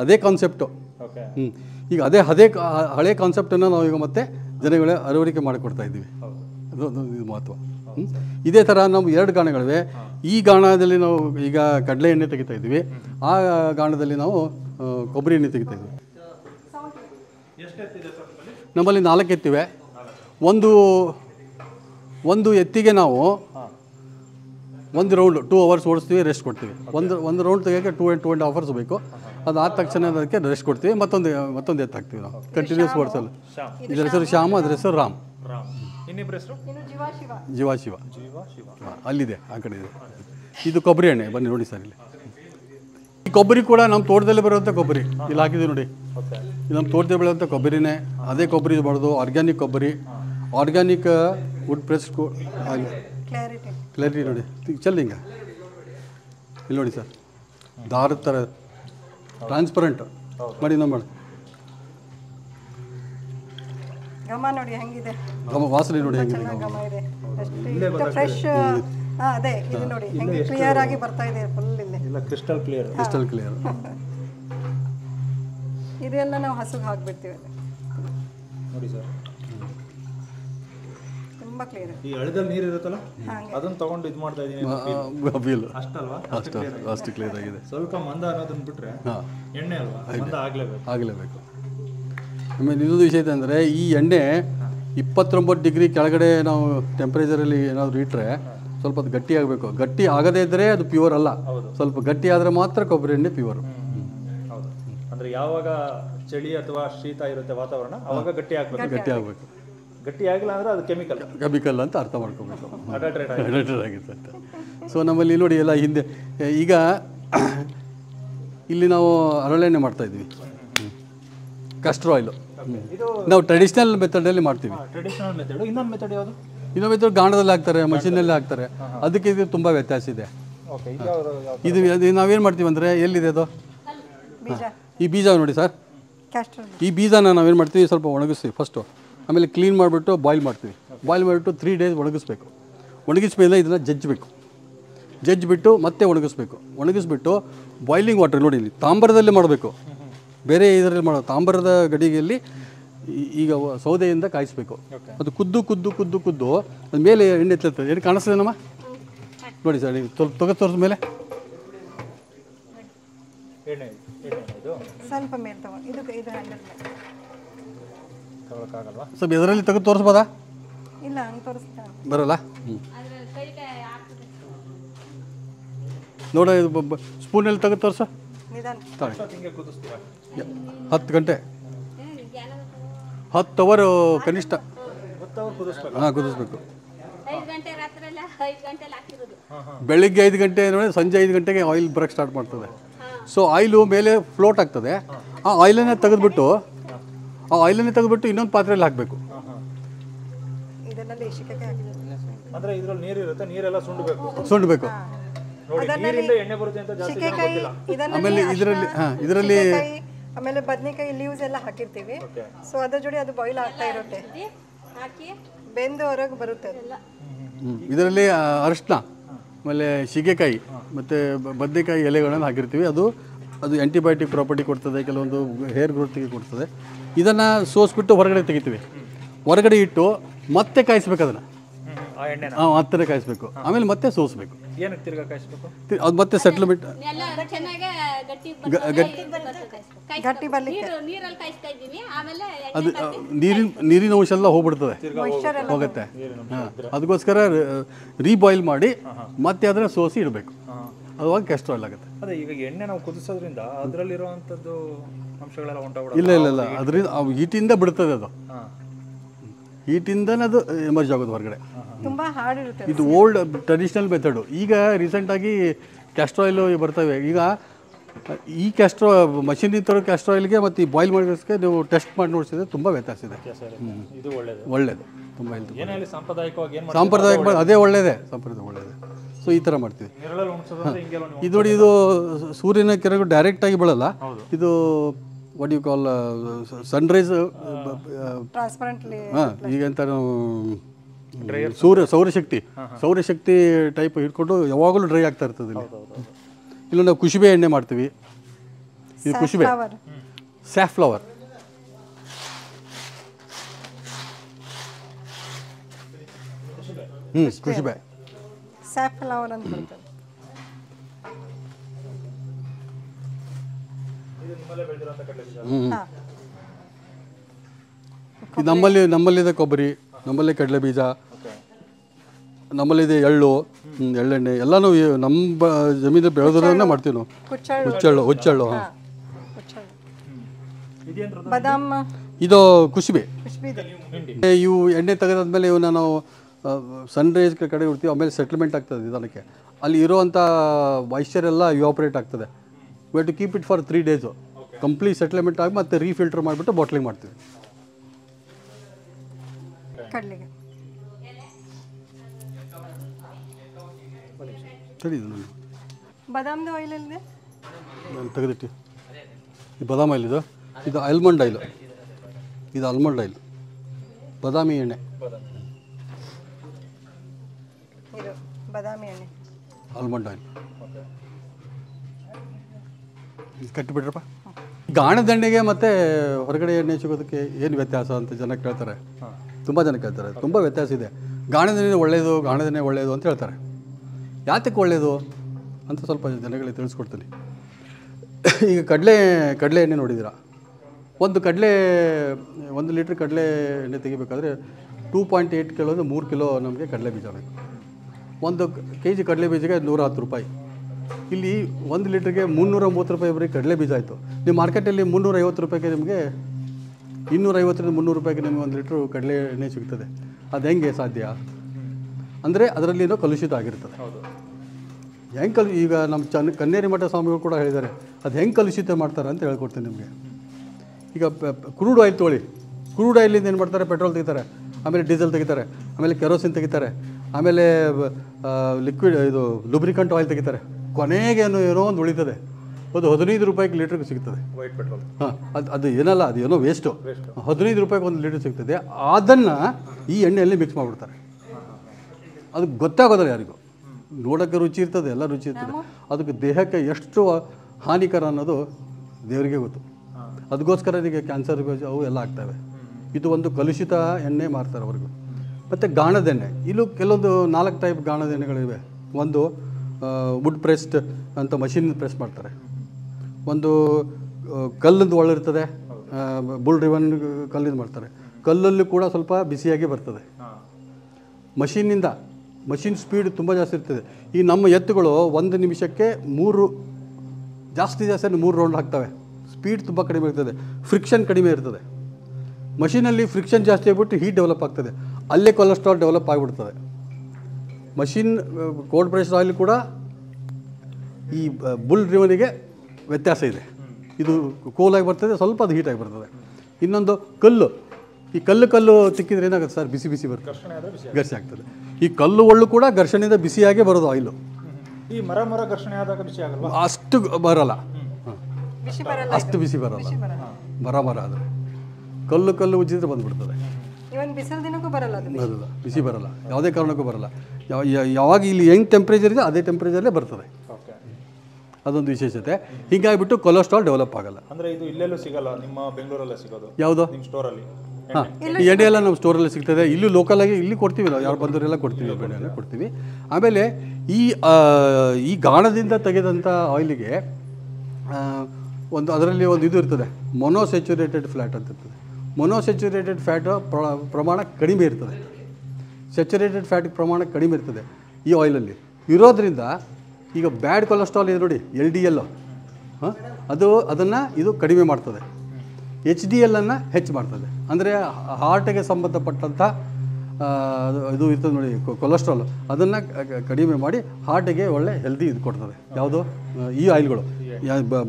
ಅದೇ ಕಾನ್ಸೆಪ್ಟು ಓಕೆ ಹ್ಞೂ ಈಗ ಅದೇ ಅದೇ ಕಾ- ಹಳೆ ಕಾನ್ಸೆಪ್ಟನ್ನು ನಾವು ಈಗ ಮತ್ತೆ ಜನಗಳ ಅರವಳಿಕೆ ಮಾಡಿಕೊಡ್ತಾ ಇದ್ದೀವಿ. ಅದೊಂದು ಅದು ಅದು ಇದು ಮಹತ್ವ? ಇದೇ ಥರ ನಾವು ಎರಡು ಗಾಣಗಳಿವೆ. ಈ ಗಾಣದಲ್ಲಿ ನಾವು ಈಗ ಕಡಲೆ ಎಣ್ಣೆ ತೆಗಿತಾ ಇದ್ದೀವಿ. ಆ ಗಾಣದಲ್ಲಿ ನಾವು ಕೊಬ್ಬರಿ ಎಣ್ಣೆ ತೆಗಿತಾ ಇದ್ದೀವಿ. ನಮ್ಮಲ್ಲಿ ನಾಲ್ಕು ಎತ್ತಿವೆ. ಒಂದು ಒಂದು ಎತ್ತಿಗೆ ನಾವು ಒಂದು ರೌಂಡ್ ಟೂ ಅವರ್ಸ್ ಓಡಿಸ್ತೀವಿ ರೆಸ್ಟ್ ಕೊಡ್ತೀವಿ. ಒಂದು ಒಂದು round ತೆಗಿಯೋಕ್ಕೆ two and two and hours ಬೇಕು. ಅದಾದ ತಕ್ಷಣ ಅದಕ್ಕೆ ರೆಸ್ಟ್ ಕೊಡ್ತೀವಿ. ಮತ್ತೊಂದು ಮತ್ತೊಂದು ಎತ್ತು ಹಾಕ್ತೀವಿ ನಾವು. ಕಂಟಿನ್ಯೂಸ್ ಓಡಿಸಲ್ಲ ಇದ್ರ ಹೆಸರು ಶ್ಯಾಮ. ಅದ್ರ ಹೆಸರು ರಾಮ್. ಜೀವ ಶಿವ. ಜೀವ ಶಿವ. ಜೀವ ಶಿವ. ಅಲ್ಲಿದೆ ಆ ಕಡೆ ಇದೆ. ಇದು ಕೊಬ್ಬರಿ ಎಣ್ಣೆ ಬನ್ನಿ ನೋಡಿ ಸರ್ ಇಲ್ಲಿ. ಈ ಕೊಬ್ಬರಿ ಕೂಡ ನಮ್ಮ ತೋಟದಲ್ಲಿ ಬರುವಂಥ ಕೊಬ್ಬರಿ. ಇಲ್ಲಿ ಹಾಕಿದ್ದೀವಿ ನೋಡಿ. ಓಕೆ. ಇದು ನಮ್ಮ ತೋಟದಲ್ಲಿ ಬೆಳೆಯುವಂಥ ಕೊಬ್ಬರಿನೇ. ಅದೇ ಕೊಬ್ಬರಿ ಮಾಡೋದು ಆರ್ಗ್ಯಾನಿಕ್ ಕೊಬ್ಬರಿ. Organic wood press clarity clarity ನೋಡಿ. ಚಲ್ ಹಿಂಗೆ. ಇಲ್ಲಿ ನೋಡಿ ಸರ್. ದಾರದ ಥರ ಟ್ರಾನ್ಸ್ಪರೆಂಟ್ ಮಾಡಿ ನಮ್ಮ ಘಮ ನೋಡಿ ಹೆಂಗಿದೆ? ಘಮ ವಾಸನೆ ನೋಡಿ ಹೆಂಗಿದೆ ಘಮ. ಇದೆ. ಫ್ರೆಶ್ ಹಾ ಅದೇ ಇದು ನೋಡಿ ಹೆಂಗೆ ಕ್ಲಿಯರ್ ಆಗಿ ಬರ್ತಾ ಇದೆ ಫುಲ್ ಇಲ್ಲಿ. ಇಲ್ಲ ಕ್ರಿಸ್ಟಲ್ ಕ್ಲಿಯರ್ ಕ್ರಿಸ್ಟಲ್ ಕ್ಲಿಯರ್ ಇದೆಲ್ಲ ನಾವು ಹಸುಗೆ ಹಾಕ್ಬಿಡ್ತೀವಿ. ನೋಡಿ ಸರ್. ತುಂಬಾ ಕ್ಲಿಯರ್ ಈ ಹಳದಲ್ಲಿ ನೀರು ಇರುತ್ತಲ್ಲ? ಹಾಗೆ. ಅದನ್ನ ತಗೊಂಡು ಇದು ಮಾಡ್ತಾ ಇದೀನಿ. ಬೀಲ್ ಅಷ್ಟಲ್ವಾ? ಅಷ್ಟು ಅಷ್ಟು ಕ್ಲಿಯರ್ ಆಗಿದೆ. ಸ್ವಲ್ಪ ಮಂದ ಅನ್ನೋದನ್ನ ಬಿಟ್ರೆ ಹಾಂ. ಎಣ್ಣೆ ಅಲ್ವಾ? ಮಂದ ಆಗ್ಲೇಬೇಕು. ಆಗಲೇಬೇಕು. ಆಮೇಲೆ ಇನ್ನೊಂದು ವಿಷಯ ಅಂದರೆ ಈ ಎಣ್ಣೆ ಇಪ್ಪತ್ತೊಂಬತ್ತು ಡಿಗ್ರಿ ಕೆಳಗಡೆ ನಾವು ಟೆಂಪ್ರೇಚರಲ್ಲಿ ಏನಾದರೂ ಇಟ್ಟರೆ ಸ್ವಲ್ಪ ಅದು ಗಟ್ಟಿ ಆಗಬೇಕು. ಗಟ್ಟಿ ಆಗದೇ ಇದ್ದರೆ ಅದು ಪ್ಯೂರ್ ಅಲ್ಲ. ಸ್ವಲ್ಪ ಗಟ್ಟಿ ಆದರೆ ಮಾತ್ರ ಕೊಬ್ಬರಿ ಎಣ್ಣೆ ಪ್ಯೂರ್ ಹೌದು. ಅಂದ್ರೆ ಯಾವಾಗ ಚಳಿ ಅಥವಾ ಶೀತ ಇರುತ್ತೆ ವಾತಾವರಣ ಅವಾಗ ಗಟ್ಟಿ ಆಗಬೇಕು. ಗಟ್ಟಿ ಆಗಬೇಕು. ಗಟ್ಟಿ ಆಗಿಲ್ಲ ಅಂದ್ರೆ ಅದು ಕೆಮಿಕಲ್. ಕೆಮಿಕಲ್ ಅಂತ ಅರ್ಥ ಮಾಡ್ಕೋಬೇಕು. ಅಡಲ್ಟ್ರೇಟ್ ಆಗಿತ್ತು ಅಂತ. ಸೊ ನಮ್ಮಲ್ಲಿ ನೋಡಿ ಎಲ್ಲ ಹಿಂದೆ ಈಗ ಇಲ್ಲಿ ನಾವು ಅರಳೆಣ್ಣೆ ಮಾಡ್ತಾ ಇದ್ವಿ. ಕಸ್ಟರ್ ಆಯಿಲು ಇದು ನಾವು ಟ್ರೆಡಿಷ್ನಲ್ ಮೆಥಡಲ್ಲಿ ಮಾಡ್ತೀವಿ. ಟ್ರೆಡಿಷನಲ್ ಮೆಥಡ್ ಇನ್ನೊಂದು ಮೆಥಡ್ ಯಾವುದು? ಇನ್ನೊಮ್ಮೆ ಗಾಣದಲ್ಲಿ ಹಾಕ್ತಾರೆ ಮಷಿನಲ್ಲಿ ಹಾಕ್ತಾರೆ. ಅದಕ್ಕೆ ಇದು ತುಂಬ ವ್ಯತ್ಯಾಸ ಇದೆ. ಓಕೆ ಇದು ನಾವೇನು ಮಾಡ್ತೀವಿ ಅಂದರೆ ಎಲ್ಲಿದೆ ಅದು? ಬೀಜ. ಈ ಬೀಜ ನೋಡಿ ಸರ್. ಈ ಬೀಜನ ನಾವೇನು ಮಾಡ್ತೀವಿ? ಸ್ವಲ್ಪ ಒಣಗಿಸ್ತೀವಿ ಫಸ್ಟು ಆಮೇಲೆ ಕ್ಲೀನ್ ಮಾಡಿಬಿಟ್ಟು ಬಾಯ್ಲ್ ಮಾಡ್ತೀವಿ. ಬಾಯ್ಲ್ ಮಾಡಿಬಿಟ್ಟು ತ್ರೀ ಡೇಸ್ ಒಣಗಿಸ್ಬೇಕು. ಒಣಗಿಸ್ಮೇಲೆ ಇದನ್ನು ಜಜ್ಜಬೇಕು. ಜಜ್ಜಿಬಿಟ್ಟು ಮತ್ತೆ ಒಣಗಿಸ್ಬೇಕು. ಒಣಗಿಸ್ಬಿಟ್ಟು ಬಾಯ್ಲಿಂಗ್ ವಾಟರ್ ನೋಡಿ ಇಲ್ಲಿ ತಾಮ್ರದಲ್ಲಿ ಮಾಡಬೇಕು. ಬೇರೆ ಇದರಲ್ಲಿ ಮಾಡೋ ತಾಂಬರದ ಗಡಿಗೆಯಲ್ಲಿ ಈಗ ಸೌದೆಯಿಂದ ಕಾಯಿಸ್ಬೇಕು. ಅದು ಕುದ್ದು ಕುದ್ದು ಕುದ್ದು ಕುದ್ದು ಅದ ಮೇಲೆ ಎಣ್ಣೆ ಎತ್ತುತ್ತದೆ ಏನು ಕಾಣಿಸ್ತದೆ ನಮ್ಮ ನೋಡಿ ಸರ್ ನೀವು ತೊಲ್ ತೊಗ ತೋರಿದ ಮೇಲೆ. ಎಣ್ಣೆ ಎಣ್ಣೆ ಇದು? ಸ್ವಲ್ಪ ಮೇಲೆ ತಗೊಂಡು ಇದು ಇದು ಹ್ಯಾಂಡಲ್ ಮೇಲೆ ತಗೊಳಕ್ಕಾಗಲ್ವಾ? ಸ್ವಲ್ಪ ಇದರಲ್ಲಿ ತೆಗೆದು ತೋರಿಸ್ಬೋದಾ? ಇಲ್ಲ ಹಂಗೆ ತೋರಿಸ್ತಾ ಬರಲ್ಲ? ಹ್ಞೂ ನೋಡ ಇದು ಸ್ಪೂನಲ್ಲಿ ತೆಗೆದು ತೋರಿಸ. ಹತ್ತು ಗಂಟೆ. ಹತ್ತು ಅವರು ಕನಿಷ್ಠ. ಹೊತ್ತು ಅವ್ರು ಕುದಿಸ್ಬೇಕು ಹಾಂ ಕುದಿಸ್ಬೇಕು ಬೆಳಿಗ್ಗೆ ಐದು ಗಂಟೆ ನೋಡಿ ಸಂಜೆ ಐದು ಗಂಟೆಗೆ ಆಯಿಲ್ ಬರೋಕ್ಕೆ ಸ್ಟಾರ್ಟ್ ಮಾಡ್ತದೆ. ಸೊ ಆಯಿಲು ಮೇಲೆ ಫ್ಲೋಟ್ ಆಗ್ತದೆ. ಆ ಆಯಿಲನ್ನೇ ತೆಗೆದ್ಬಿಟ್ಟು ಆ ಆಯಿಲನ್ನೇ ತೆಗೆದ್ಬಿಟ್ಟು ಇನ್ನೊಂದು ಪಾತ್ರೆಯಲ್ಲಿ ಹಾಕಬೇಕು. ಅಂದ್ರೆ ಇದ್ರಲ್ಲಿ ನೀರು ಇರುತ್ತೆ ನೀರೆಲ್ಲ ಸುಂಡಬೇಕು. ಸುಂಡಬೇಕು. ನೋಡಿ ನೀರಿಂದ ಎಣ್ಣೆ ಬರುತ್ತೆ ಅಂತ ಜಾಸ್ತಿ ಗೊತ್ತಿಲ್ಲ. ಆಮೇಲೆ ಇದರಲ್ಲಿ ಹಾಂ ಇದರಲ್ಲಿ ಆಮೇಲೆ ಬದನೆಕಾಯಿ ಲೀವ್ಸ್ ಎಲ್ಲ ಹಾಕಿರ್ತೀವಿ. ಸೊ ಅದ್ರ ಜೋಡಿ ಅದು ಬಾಯ್ಲ್ ಆಗ್ತಾ ಇರುತ್ತೆ. ಹಾಕಿ. ಬೆಂದು ಹೊರಗೆ ಬರುತ್ತೆ ಇದರಲ್ಲಿ ಅರಿಶಿನ ಆಮೇಲೆ ಸೀಗೆಕಾಯಿ ಮತ್ತು ಬದನೆಕಾಯಿ ಎಲೆಗಳನ್ನು ಹಾಕಿರ್ತೀವಿ. ಅದು ಅದು ಆ್ಯಂಟಿಬಯೋಟಿಕ್ ಪ್ರಾಪರ್ಟಿ ಕೊಡ್ತದೆ ಕೆಲವೊಂದು ಹೇರ್ ಗ್ರೋತಿಗೆ ಕೊಡ್ತದೆ. ಇದನ್ನು ಸೋಸ್ಬಿಟ್ಟು ಹೊರಗಡೆ ತೆಗಿತೀವಿ. ಹೊರಗಡೆ ಇಟ್ಟು ಮತ್ತೆ ಕಾಯಿಸ್ಬೇಕು ಅದನ್ನು. ಆ ಎಣ್ಣೆನ. ಹತ್ತಿರ ಕಾಯಿಸ್ಬೇಕು. ಆಮೇಲೆ ಮತ್ತೆ ಸೋಸ್ಬೇಕು. ಅದು ಮತ್ತೆ ಸೆಟ್ಲ್ಮೆಂಟ್ ಎಲ್ಲ ಚೆನ್ನಾಗಿ ಗಟ್ಟಿ ಗಟ್ಟಿ ಬರ್ಲಿಕ್ಕೆ ನೀರು ನೀರಲ್ಲಿ ಕಾಯಿಸ್ತಾ ಇದ್ದೀನಿ ಆಮೇಲೆ ಅದು ನೀರಿನ ನೀರಿನ ಅಂಶ ಎಲ್ಲ ಹೋಗ್ಬಿಡ್ತದೆ ಮಾಯ್ಶ್ಚರ್ ಎಲ್ಲ ಹೋಗುತ್ತೆ. ಹಾಂ ಅದಕ್ಕೋಸ್ಕರ ರೀಬಾಯ್ಲ್ ಮಾಡಿ ಮತ್ತೆ ಅದನ್ನ ಸೋಸಿ ಇಡಬೇಕು. ಅವಾಗ ಕೆಸ್ಟ್ರಾಯ್ಲ್ ಆಗುತ್ತೆ ಅದೇ ಈಗ ಎಣ್ಣೆ ನಾವು ಕುದಿಸೋದ್ರಿಂದ ಅದರಲ್ಲಿರುವಂಥದ್ದು ಇಲ್ಲ ಇಲ್ಲ ಇಲ್ಲ. ಅದರಿಂದ ಹೀಟಿಂದ ಬಿಡ್ತದೆ ಅದು. ಹಾಂ. ಹೀಟಿಂದನೇ ಅದು ಎಮರ್ಜ್ ಆಗೋದು ಹೊರಗಡೆ. ತುಂಬಾ ಹಾರ್ಡ್ ಇರುತ್ತೆ. ಇದು ಓಲ್ಡ್ ಟ್ರೆಡಿಷ್ನಲ್ ಮೆಥಡು ಈಗ ರೀಸೆಂಟಾಗಿ ಕ್ಯಾಸ್ಟ್ರಾಯಿಲು ಬರ್ತವೆ. ಈಗ ಈ ಕ್ಯಾಸ್ಟ್ರೋ ಮಷಿನ್ ತರೋ ಕ್ಯಾಸ್ಟ್ರಾಯಿಲ್ಗೆ ಮತ್ತು ಈ ಬಾಯ್ಲ್ ಮಾಡೋದಕ್ಕೆ ನೀವು ಟೆಸ್ಟ್ ಮಾಡಿ ನೋಡಿಸಿದ್ರೆ ತುಂಬ ವ್ಯತ್ಯಾಸ ಇದೆ. ಇದು ಒಳ್ಳೇದು. ಒಳ್ಳೇದು. ತುಂಬ ಸಾಂಪ್ರದಾಯಿಕವಾಗಿ ಏನು ಸಾಂಪ್ರದಾಯಿಕ ಅದೇ ಒಳ್ಳೇದೇ. ಸಾಂಪ್ರದಾಯಿಕ ಒಳ್ಳೇದೇ. ಸೊ ಈ ಥರ ಮಾಡ್ತೀವಿ. ಇದು ನೋಡಿ ಇದು ಸೂರ್ಯನ ಕಿರಣಗಳು ಡೈರೆಕ್ಟಾಗಿ ಬೀಳಲ್ಲ. ಇದು ವಾಟ್ ಯು ಕಾಲ್ ಸನ್ರೈಸ್ ಈಗಂತ ನಾವು ಸೂರ್ಯ ಸೌರಶಕ್ತಿ ಸೌರಶಕ್ತಿ ಟೈಪ್ ಹಿಡ್ಕೊಂಡು ಯಾವಾಗಲೂ ಡ್ರೈ ಆಗ್ತಾ ಇರ್ತದೆ ಇಲ್ಲಿ. ಇಲ್ಲ ನಾವು ಕುಶುಬೆ ಎಣ್ಣೆ ಮಾಡ್ತೀವಿ. ಇದು ಕುಶುಬೆ. ಸ್ಯಾಫ್ಲವರ್ ಸ್ಯಾಫ್ ಫ್ಲವರ್ ಹ್ಞೂ ಕುಶುಬೆ. ಸ್ಯಾಫ್ ಫ್ಲವರ್ ಅಂತ ನಮ್ಮಲ್ಲಿ ನಮ್ಮಲ್ಲಿದೆ ಕೊಬ್ಬರಿ ನಮ್ಮಲ್ಲಿ ಕಡಲೆ ಬೀಜ ನಮ್ಮಲ್ಲಿದೆ ಎಳ್ಳು ಎಳ್ಳೆಣ್ಣೆ ಎಲ್ಲಾನು ನಮ್ಮ ಜಮೀನ ಬೆಳೆದ್ರನ್ನ ಮಾಡ್ತೀವಿ ನಾವು. ಹುಚ್ಚಳ್ಳು. ಹುಚ್ಚೆಳ್ಳು ಹಾಂ. ಬಾದಾಮ್. ಇದು ಕುಸುಬೆ. ಇವು ಎಣ್ಣೆ ತೆಗೆದಾದ್ಮೇಲೆ ಇವನ್ನ ನಾವು ಸನ್ರೈಸ್ ಕಡೆ ಇಡ್ತೀವಿ ಆಮೇಲೆ ಸೆಟ್ಲ್ಮೆಂಟ್ ಆಗ್ತದೆ ನಿಧಾನಕ್ಕೆ ಅಲ್ಲಿ ಇರೋವಂಥ ಮಾಯ್ಶ್ಚರ್ ಎಲ್ಲ ಆಪ್ರೇಟ್ ಆಗ್ತದೆ. We to keep it for three days complete settlement ಆಗಿ ಮತ್ತೆ ರೀಫಿಲ್ಟರ್ ಮಾಡಿಬಿಟ್ಟು ಬಾಟ್ಲಿಂಗ್ ಮಾಡ್ತೀವಿ. ಕಡ್ಲಿಗೆ. ಸರಿ ಇದು ನೋಡಿ. ಬಾದಾಮ್ದು ಆಯಿಲ್ ಇದೆ ನಾನು ತೆಗೆದಿಟ್ಟು. ಇದು ಬದಾಮ್ ಆಯಿಲ್ ಇದು. ಇದು ಆಲ್ಮಂಡ್ ಆಯಿಲ್ ಇದು ಆಲ್ಮಂಡ್ ಆಯಿಲ್ ಬಾದಾಮಿ ಎಣ್ಣೆ. ಇದು ಬಾದಾಮಿ ಎಣ್ಣೆ. ಆಲ್ಮಂಡ್ ಆಯಿಲ್ ಕಟ್ಟಿಬಿಟ್ರಪ್ಪ ಗಾಣದ ಮತ್ತು ಹೊರಗಡೆ ಎಣ್ಣೆ ಸಿಗೋದಕ್ಕೆ ಏನು ವ್ಯತ್ಯಾಸ ಅಂತ ಜನ ಕೇಳ್ತಾರೆ. ತುಂಬ ಜನ ಕೇಳ್ತಾರೆ. ತುಂಬ ವ್ಯತ್ಯಾಸ ಇದೆ. ಗಾಣದ ಎಣ್ಣೆ ಒಳ್ಳೆಯದು ಗಾಣದಣ್ಣೆ ಒಳ್ಳೆಯದು ಅಂತ ಹೇಳ್ತಾರೆ. ಯಾತಕ್ಕೆ ಒಳ್ಳೆಯದು ಅಂತ ಸ್ವಲ್ಪ ಜನಗಳಿಗೆ ತಿಳಿಸ್ಕೊಡ್ತೀನಿ. ಈಗ ಕಡಲೆ ಕಡಲೆ ಎಣ್ಣೆ ನೋಡಿದ್ದೀರಾ? ಒಂದು ಕಡಲೆ ಒಂದು ಲೀಟ್ರ್ ಕಡಲೆ ಎಣ್ಣೆ ತೆಗಿಬೇಕಾದ್ರೆ ಟೂ ಪಾಯಿಂಟ್ ಏಯ್ಟ್ ಕಿಲೋ ಅಂದರೆ ಮೂರು ಕಿಲೋ ನಮಗೆ ಕಡಲೆ ಬೀಜ ಬೇಕು. ಒಂದು ಕೆ ಜಿ ಕಡಲೆ ಬೀಜಕ್ಕೆ ನೂರ ಹತ್ತು ರೂಪಾಯಿ. ಇಲ್ಲಿ ಒಂದು ಲೀಟ್ರಿಗೆ ಮುನ್ನೂರ ಮೂವತ್ತು ರೂಪಾಯಿ ಬರೀ ಕಡಲೆ ಬೀಜ ಆಯಿತು. ನೀವು ಮಾರ್ಕೆಟಲ್ಲಿ ಮುನ್ನೂರೈವತ್ತು ರೂಪಾಯಿಗೆ ನಿಮಗೆ ಇನ್ನೂರೈವತ್ತರಿಂದ ಮುನ್ನೂರು ರೂಪಾಯಿಗೆ ನಿಮಗೆ ಒಂದು ಲೀಟ್ರು ಕಡಲೆ ಎಣ್ಣೆ ಸಿಗ್ತದೆ. ಅದು ಹೆಂಗೆ ಸಾಧ್ಯ? ಅಂದರೆ ಅದರಲ್ಲಿನೋ ಕಲುಷಿತ ಆಗಿರ್ತದೆ. ಹೆಂಗೆ ಕಲು ಈಗ ನಮ್ಮ ಚನ್ ಕನ್ನೇರಿ ಮಠ ಸ್ವಾಮಿಗಳು ಕೂಡ ಹೇಳಿದ್ದಾರೆ ಅದು ಹೆಂಗೆ ಕಲುಷಿತ ಮಾಡ್ತಾರೆ ಅಂತ ಹೇಳ್ಕೊಡ್ತೀನಿ ನಿಮಗೆ. ಈಗ ಕ್ರೂಡ್ ಆಯಿಲ್ ತೊಗೊಳ್ಳಿ. ಕ್ರೂಡ್ ಆಯಿಲಿಂದ ಏನು ಮಾಡ್ತಾರೆ? ಪೆಟ್ರೋಲ್ ತೆಗಿತಾರೆ ಆಮೇಲೆ ಡೀಸೆಲ್ ತೆಗಿತಾರೆ ಆಮೇಲೆ ಕೆರೋಸಿನ್ ತೆಗಿತಾರೆ ಆಮೇಲೆ ಲಿಕ್ವಿಡ್ ಇದು ಲುಬ್ರಿಕಂಟ್ ಆಯಿಲ್ ತೆಗಿತಾರೆ. ಕೊನೆಗೆ ಏನೋ ಏನೋ ಒಂದು ಉಳಿತದೆ. ಒಂದು ಹದಿನೈದು ರೂಪಾಯಿಗೆ ಲೀಟ್ರಿಗೆ ಸಿಗ್ತದೆ. ವೈಟ್ ಪೆಟ್ರೋಲ್ ಹಾಂ ಅದು ಅದು ಏನಲ್ಲ ಅದು ಏನೋ ವೇಸ್ಟು ಹದಿನೈದು ರೂಪಾಯಿಗೆ ಒಂದು ಲೀಟ್ರ್ ಸಿಗ್ತದೆ. ಅದನ್ನು ಈ ಎಣ್ಣೆಯಲ್ಲಿ ಮಿಕ್ಸ್ ಮಾಡಿಬಿಡ್ತಾರೆ. ಅದು ಗೊತ್ತಾಗೋದಿಲ್ಲ ಯಾರಿಗೂ. ನೋಡೋಕ್ಕೆ ರುಚಿ ಇರ್ತದೆ ಎಲ್ಲ ರುಚಿ ಇರ್ತದೆ. ಅದಕ್ಕೆ ದೇಹಕ್ಕೆ ಎಷ್ಟು ಹಾನಿಕರ ಅನ್ನೋದು ದೇವರಿಗೆ ಗೊತ್ತು. ಅದಕ್ಕೋಸ್ಕರ ಈಗ ಕ್ಯಾನ್ಸರ್ ಅವು ಎಲ್ಲ ಆಗ್ತವೆ. ಇದು ಒಂದು ಕಲುಷಿತ ಎಣ್ಣೆ ಮಾರ್ತಾರೆ ಅವ್ರಿಗೂ. ಮತ್ತು ಗಾಣದ ಎಣ್ಣೆ. ಇಲ್ಲೂ ಕೆಲವೊಂದು ನಾಲ್ಕು ಟೈಪ್ ಗಾಣದ ಎಣ್ಣೆಗಳಿವೆ. ಒಂದು ವುಡ್ ಪ್ರೆಸ್ಡ್ ಅಂತ ಮಷಿನ್ ಪ್ರೆಸ್ ಮಾಡ್ತಾರೆ. ಒಂದು ಕಲ್ಲಿಂದು ಒಳ್ಳಿರ್ತದೆ ಬುಲ್ ರಿವನ್ ಕಲ್ಲಿಂದ ಮಾಡ್ತಾರೆ. ಕಲ್ಲಲ್ಲೂ ಕೂಡ ಸ್ವಲ್ಪ ಬಿಸಿಯಾಗಿ ಬರ್ತದೆ. ಮಷೀನಿಂದ ಮಷಿನ್ ಸ್ಪೀಡ್ ತುಂಬ ಜಾಸ್ತಿ ಇರ್ತದೆ. ಈ ನಮ್ಮ ಎತ್ತುಗಳು ಒಂದು ನಿಮಿಷಕ್ಕೆ ಮೂರು, ಜಾಸ್ತಿ ಜಾಸ್ತಿ ಮೂರು ರೌಂಡ್ ಹಾಕ್ತವೆ ಸ್ಪೀಡ್ ತುಂಬ ಕಡಿಮೆ ಇರ್ತದೆ. ಫ್ರಿಕ್ಷನ್ ಕಡಿಮೆ ಇರ್ತದೆ. ಮಷೀನಲ್ಲಿ ಫ್ರಿಕ್ಷನ್ ಜಾಸ್ತಿ ಆಗಿಬಿಟ್ಟು ಹೀಟ್ ಡೆವಲಪ್ ಆಗ್ತದೆ. ಅಲ್ಲೇ ಕೊಲೆಸ್ಟ್ರಾಲ್ ಡೆವಲಪ್ ಆಗಿಬಿಡ್ತದೆ. ಮಷಿನ್ ಕೋಲ್ಡ್ ಪ್ರೆಷರ್ ಆಯಿಲ್ ಕೂಡ ಈ ಬುಲ್ ಡ್ರಿವನಿಗೆ ವ್ಯತ್ಯಾಸ ಇದೆ. ಇದು ಕೂಲಾಗಿ ಬರ್ತದೆ ಸ್ವಲ್ಪ ಅದು ಹೀಟಾಗಿ ಬರ್ತದೆ. ಇನ್ನೊಂದು ಕಲ್ಲು. ಈ ಕಲ್ಲು ಕಲ್ಲು ತಿಕ್ಕಿದ್ರೆ ಏನಾಗುತ್ತೆ ಸರ್? ಬಿಸಿ ಬಿಸಿ ಬರುತ್ತೆ. ಘರ್ಷಣೆ ಆಗ್ತದೆ. ಈ ಕಲ್ಲು ಒಳ್ಳು ಕೂಡ ಘರ್ಷಣೆಯಿಂದ ಬಿಸಿಯಾಗೇ ಬರೋದು ಆಯಿಲು. ಈ ಮರ ಮರ ಘರ್ಷಣೆ ಆದಾಗ ಬಿಸಿ ಆಗಲ್ಲ ಅಷ್ಟು ಬರಲ್ಲ. ಹಾಂ. ಬಿಸಿ ಬರಲ್ಲ. ಅಷ್ಟು ಬಿಸಿ ಬರಲ್ಲ. ಮರ ಮರ ಆದರೆ. ಕಲ್ಲು ಕಲ್ಲು ಉಜ್ಜಿದ್ರೆ ಬಂದ್ಬಿಡ್ತದೆ. ಇವನ್ ಬಿಸಿಲು ದಿನಕ್ಕೂ ಬರಲ್ಲ ಅದು. ಬರಲ್ಲ ಬಿಸಿ ಬರಲ್ಲ ಯಾವುದೇ ಕಾರಣಕ್ಕೂ ಬರಲ್ಲ. ಯಾವಾಗ ಇಲ್ಲಿ ಹೆಂಗ್ ಟೆಂಪ್ರೇಚರ್ ಇದೆ ಅದೇ ಟೆಂಪ್ರೇಚರಲ್ಲೇ ಬರ್ತದೆ. ಓಕೆ ಅದೊಂದು ವಿಶೇಷತೆ. ಹೀಗಾಗಿಬಿಟ್ಟು ಕೊಲೆಸ್ಟ್ರಾಲ್ ಡೆವಲಪ್ ಆಗಲ್ಲ. ಅಂದ್ರೆ ಇದು ಇಲ್ಲೆಲ್ಲೂ ಸಿಗಲ್ಲ ನಿಮ್ಮ ಬೆಂಗಳೂರಲ್ಲೇ ಸಿಗೋದು? ಯಾವುದು? ನಿಮ್ಮ ಸ್ಟೋರಲ್ಲಿ ಹಾಂ ಈ ಎಣ್ಣೆ ಎಲ್ಲ ನಮ್ಮ ಸ್ಟೋರಲ್ಲಿ ಸಿಗ್ತದೆ. ಇಲ್ಲೂ ಲೋಕಲಾಗಿ ಇಲ್ಲಿ ಕೊಡ್ತೀವಿ ನಾವು. ಯಾರು ಬಂದವರೆಲ್ಲ ಕೊಡ್ತೀವಿ ಬೆಣ್ಣೆ ಕೊಡ್ತೀವಿ. ಆಮೇಲೆ ಈ ಈ ಗಾಣದಿಂದ ತೆಗೆದಂಥ ಆಯಿಲಿಗೆ ಒಂದು ಅದರಲ್ಲಿ ಒಂದು ಇದು ಇರ್ತದೆ. ಮೊನೋಸ್ಯಾಚುರೇಟೆಡ್ ಫ್ಲ್ಯಾಟ್ ಅಂತ ಇರ್ತದೆ. ಮೊನೋಸ್ಯಾಚುರೇಟೆಡ್ ಫ್ಯಾಟ್ ಪ್ರಮಾಣ ಕಡಿಮೆ ಇರ್ತದೆ. ಸ್ಯಾಚುರೇಟೆಡ್ ಫ್ಯಾಟ್ ಪ್ರಮಾಣ ಕಡಿಮೆ ಇರ್ತದೆ ಈ ಆಯಿಲಲ್ಲಿ ಇರೋದ್ರಿಂದ ಈಗ ಬ್ಯಾಡ್ ಕೊಲೆಸ್ಟ್ರಾಲ್ ಇದೆ ನೋಡಿ ಎಲ್ ಡಿ ಎಲ್ ಹಾಂ? ಅದು ಅದನ್ನು ಇದು ಕಡಿಮೆ ಮಾಡ್ತದೆ. ಎಚ್ ಡಿ ಎಲ್ಲನ್ನು ಹೆಚ್ಚು ಮಾಡ್ತದೆ. ಅಂದರೆ ಹಾರ್ಟಿಗೆ ಸಂಬಂಧಪಟ್ಟಂಥ ಇದು ಇರ್ತದೆ ನೋಡಿ ಕೊಲೆಸ್ಟ್ರಾಲ್ ಅದನ್ನು ಕಡಿಮೆ ಮಾಡಿ ಹಾರ್ಟಿಗೆ ಒಳ್ಳೆ ಹೆಲ್ದಿ ಇದು ಕೊಡ್ತದೆ. ಯಾವುದು? ಈ ಆಯಿಲ್ಗಳು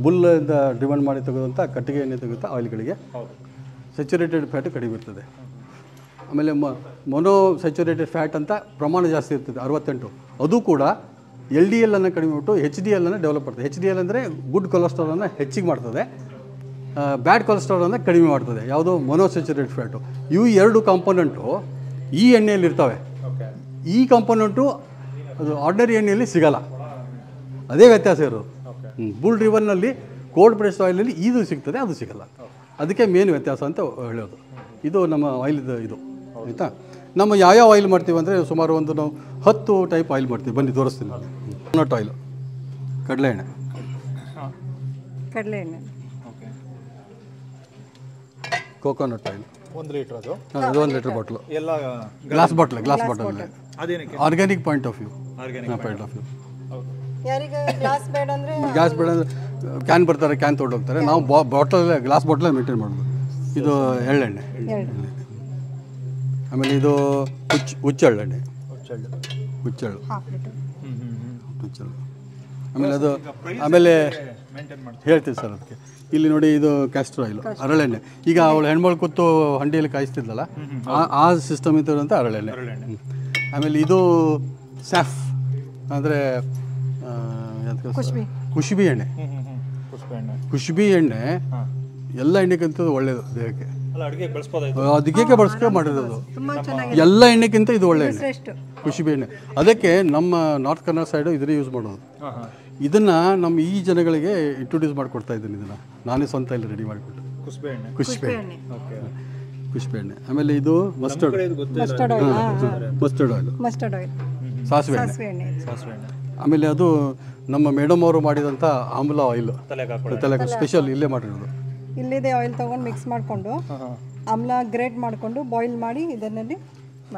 ಬುಲ್ಲಿಂದ ಡಿಮಾಂಡ್ ಮಾಡಿ ತೆಗೆದಂಥ ಕಟ್ಟಿಗೆ ಎಣ್ಣೆ ತೆಗೆದಂಥ ಆಯಿಲ್ಗಳಿಗೆ ಸ್ಯಾಚುರೇಟೆಡ್ ಫ್ಯಾಟ್ ಕಡಿಮೆ ಇರ್ತದೆ. ಆಮೇಲೆ ಮ ಮೊನೋ ಸ್ಯಾಚುರೇಟೆಡ್ ಫ್ಯಾಟ್ ಅಂತ ಪ್ರಮಾಣ ಜಾಸ್ತಿ ಇರ್ತದೆ ಅರವತ್ತೆಂಟು. ಅದು ಕೂಡ ಎಲ್ ಡಿ ಎಲ್ ಅನ್ನು ಕಡಿಮೆ ಬಿಟ್ಟು ಹೆಚ್ ಡಿ ಎಲ್ ಅನ್ನು ಡೆವಲಪ್ ಮಾಡ್ತದೆ. ಹೆಚ್ ಡಿ ಎಲ್ ಅಂದರೆ ಗುಡ್ ಕೊಲೆಸ್ಟ್ರಾಲನ್ನು ಹೆಚ್ಚಿಗೆ ಮಾಡ್ತದೆ. ಬ್ಯಾಡ್ ಕೊಲೆಸ್ಟ್ರಾಲನ್ನು ಕಡಿಮೆ ಮಾಡ್ತದೆ. ಯಾವುದು ಮೊನೋಸ್ಯಾಚುರೇಟೆಡ್ ಫ್ಯಾಟು ಇವು ಎರಡು ಕಾಂಪೊನೆಂಟು ಈ ಎಣ್ಣೆಯಲ್ಲಿ ಇರ್ತವೆ. ಈ ಕಾಂಪೊನೆಂಟು ಅದು ಆರ್ಡಿನರಿ ಎಣ್ಣೆಯಲ್ಲಿ ಸಿಗಲ್ಲ. ಅದೇ ವ್ಯತ್ಯಾಸ ಇರೋದು. ಬುಲ್ ರಿವರ್ನಲ್ಲಿ ಕೋಲ್ಡ್ ಪ್ರೆಸ್ ಆಯಿಲಲ್ಲಿ ಇದು ಸಿಗ್ತದೆ ಅದು ಸಿಗಲ್ಲ. ಅದಕ್ಕೆ ಮೇನ್ ವ್ಯತ್ಯಾಸ ಅಂತ ಹೇಳೋದು. ಇದು ನಮ್ಮ ಆಯಿಲ್ದು ಇದು ಆಯಿತಾ? ನಮ್ಮ ಯಾವ್ಯಾವ ಆಯಿಲ್ ಮಾಡ್ತೀವಿ ಅಂದರೆ ಸುಮಾರು ಒಂದು ನಾವು ಹತ್ತು ಟೈಪ್ ಆಯಿಲ್ ಮಾಡ್ತೀವಿ. ಬನ್ನಿ ತೋರಿಸ್ತೀನಿ. ಕೋಕೋನಟ್ ಆಯಿಲ್ ಕಡಲೆ ಎಣ್ಣೆ. ಕಡಲೆ ಎಣ್ಣೆ. ಓಕೆ ಕೋಕೋನಟ್ ಆಯಿಲ್ ಒಂದು ಲೀಟ್ರ್ ಅದು? ಇದು ಒಂದು ಲೀಟರ್ ಬಾಟ್ಲು ಎಲ್ಲ glass bottle glass bottle ಅದೇನಕ್ಕೆ? Organic point of view organic point of view glass ಬೇಡ ಅಂದ್ರೆ <laughs> ಗ್ಯಾಸ್ ಬೇಡ ಅಂದರೆ ಕ್ಯಾನ್ ಬರ್ತಾರೆ ಕ್ಯಾನ್ ತೊಗೊಂಡೋಗ್ತಾರೆ. ನಾವು ಬಾ ಬಾಟಲ್ ಗ್ಲಾಸ್ ಬಾಟಲ್ ಮೇಂಟೈನ್ ಮಾಡೋದು. ಇದು ಎಳ್ಳೆಣ್ಣೆ. ಎಳ್ಳು. ಆಮೇಲೆ ಇದು ಹುಚ್ಚ ಹುಚ್ಚೆಳ್ಳೆಣ್ಣೆ. ಹುಚ್ಚಳ್ಳು. ಆಮೇಲೆ ಅದು ಆಮೇಲೆ ಹೇಳ್ತೀವಿ ಮಾಡ್ತೀವಿ. ಸರ್ ಅದಕ್ಕೆ. ಇಲ್ಲಿ ನೋಡಿ ಇದು ಕ್ಯಾಸ್ಟರ್ ಆಯಿಲ್ ಅರಳೆಣ್ಣೆ. ಈಗ ಅವಳು ಹೆಣ್ಮಳು ಕೂತು ಹಂಡಿಯಲ್ಲಿ ಕಾಯಿಸ್ತಿದ್ಲಲ್ಲ ಆ- ಆ ಸಿಸ್ಟಮ್ ಇದ್ದಂಥ ಅರಳೆಣ್ಣೆ. ಆಮೇಲೆ ಇದು ಸ್ಯಾಫ್. ಅಂದರೆ ಕುಶ್ಬಿ. ಎಣ್ಣೆ. ಕುಶುಬಿ ಎಣ್ಣೆ. ಎಲ್ಲ ಎಣ್ಣೆಗಿಂತ ಒಳ್ಳೇದು ದೇಹಕ್ಕೆ. ಅದಕ್ಕೆ ಬಳಸ್ಕೊಂಡು ಮಾಡಿರೋದು. ಎಲ್ಲ ಎಣ್ಣೆಗಿಂತ ಇದು ಒಳ್ಳೆ ಎಣ್ಣೆ. ಕುಶುಬಿ ಎಣ್ಣೆ. ಅದಕ್ಕೆ ನಮ್ಮ ನಾರ್ತ್ ಕನ್ನಡ ಸೈಡು ಇದನ್ನೇ ಯೂಸ್ ಮಾಡೋದು. ಇದನ್ನು ನಮ್ಮ ಈ ಜನಗಳಿಗೆ ಇಂಟ್ರೊಡ್ಯೂಸ್ ಮಾಡಿಕೊಡ್ತಾ ಇದ್ದೀನಿ ಇದನ್ನು. ನಾನೇ ಸ್ವಂತ ಇಲ್ಲಿ ರೆಡಿ ಮಾಡಿಕೊಟ್ಟು. ಕುಸ್ಬೆ ಎಣ್ಣೆ. ಕುಷ್ಬೆ ಎಣ್ಣೆ. ಆಮೇಲೆ ಇದು mustard mustard oil mustard oil ಸಾಸಿವೆ ಎಣ್ಣೆ. ಸಾಸಿವೆ ಎಣ್ಣೆ. ಆಮೇಲೆ ಅದು ನಮ್ಮ ಮೇಡಮ್ ಅವರು ಮಾಡಿದಂಥ ಆಮ್ಲ ಆಯಿಲ್ ತಲೆಗೆ ಸ್ಪೆಷಲ್ ಇಲ್ಲೇ ಮಾಡಿರೋದು. ಇಲ್ಲಿದೆ ಆಯಿಲ್ ತಗೊಂಡು ಮಿಕ್ಸ್ ಮಾಡಿಕೊಂಡು ಆಮ್ಲ ಗ್ರೇಟ್ ಮಾಡಿಕೊಂಡು ಬಾಯ್ಲ್ ಮಾಡಿ ಇದರಲ್ಲಿ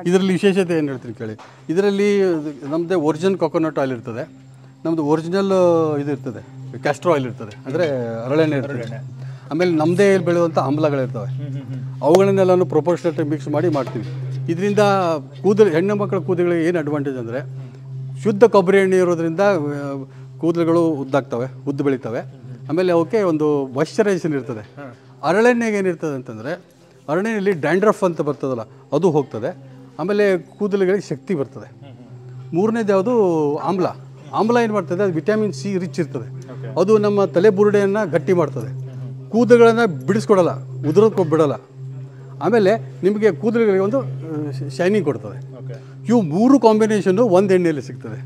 ಇದರಲ್ಲಿ ವಿಶೇಷತೆ ಏನು ಹೇಳ್ತೀನಿ ಕೇಳಿ. ಇದರಲ್ಲಿ ನಮ್ಮದೇ ಒರಿಜಿನಲ್ ಕೊಕೊನಟ್ ಆಯಿಲ್ ಇರ್ತದೆ. ನಮ್ಮದು ಒರಿಜಿನಲ್ ಇದು ಇರ್ತದೆ. ಕ್ಯಾಸ್ಟ್ರೋ ಆಯಿಲ್ ಇರ್ತದೆ. ಅಂದರೆ ಹರಳೆಣ್ಣೆ ಇರ್ತದೆ. ಆಮೇಲೆ ನಮ್ಮದೇ ಬೆಳೆಯುವಂಥ ಆಮ್ಲಗಳಿರ್ತವೆ. ಅವುಗಳನ್ನೆಲ್ಲನೂ ಪ್ರೊಪೋರ್ಷನಲ್ ಮಿಕ್ಸ್ ಮಾಡಿ ಮಾಡ್ತೀವಿ. ಇದರಿಂದ ಕೂದಲು ಹೆಣ್ಣು ಮಕ್ಕಳ ಕೂದಲಿಗೆ ಏನು ಅಡ್ವಾಂಟೇಜ್ ಅಂದರೆ ಶುದ್ಧ ಕೊಬ್ಬರಿ ಎಣ್ಣೆ ಇರೋದ್ರಿಂದ ಕೂದಲುಗಳು ಉದ್ದಾಗ್ತವೆ ಉದ್ದು ಬೆಳಿತವೆ. ಆಮೇಲೆ ಅವಕ್ಕೆ ಒಂದು ಮಾಯ್ಶ್ಚರೈಸೇಷನ್ ಇರ್ತದೆ. ಅರಳೆಣ್ಣೆಗೆ ಏನಿರ್ತದೆ ಅಂತಂದರೆ ಅರಳೆಣ್ಣೆಯಲ್ಲಿ ಡ್ಯಾಂಡ್ರಫ್ ಅಂತ ಬರ್ತದಲ್ಲ ಅದು ಹೋಗ್ತದೆ. ಆಮೇಲೆ ಕೂದಲುಗಳಿಗೆ ಶಕ್ತಿ ಬರ್ತದೆ. ಮೂರನೇದು ಯಾವುದು? ಆಮ್ಲ. ಆಮ್ಲ ಏನು ಮಾಡ್ತದೆ? ಅದು ವಿಟಮಿನ್ ಸಿ ರಿಚ್ ಇರ್ತದೆ. ಅದು ನಮ್ಮ ತಲೆ ಬುರುಡೆಯನ್ನು ಗಟ್ಟಿ ಮಾಡ್ತದೆ. ಕೂದಲುಗಳನ್ನು ಬಿಡಿಸ್ಕೊಡಲ್ಲ ಬಿಡಲ್ಲ ಆಮೇಲೆ ನಿಮಗೆ ಕೂದಲುಗಳಿಗೆ ಒಂದು ಶೈನಿಂಗ್ ಕೊಡ್ತದೆ. ಇವು ಮೂರು ಕಾಂಬಿನೇಷನ್ ಒಂದು ಎಣ್ಣೆಯಲ್ಲಿ ಸಿಗ್ತದೆ.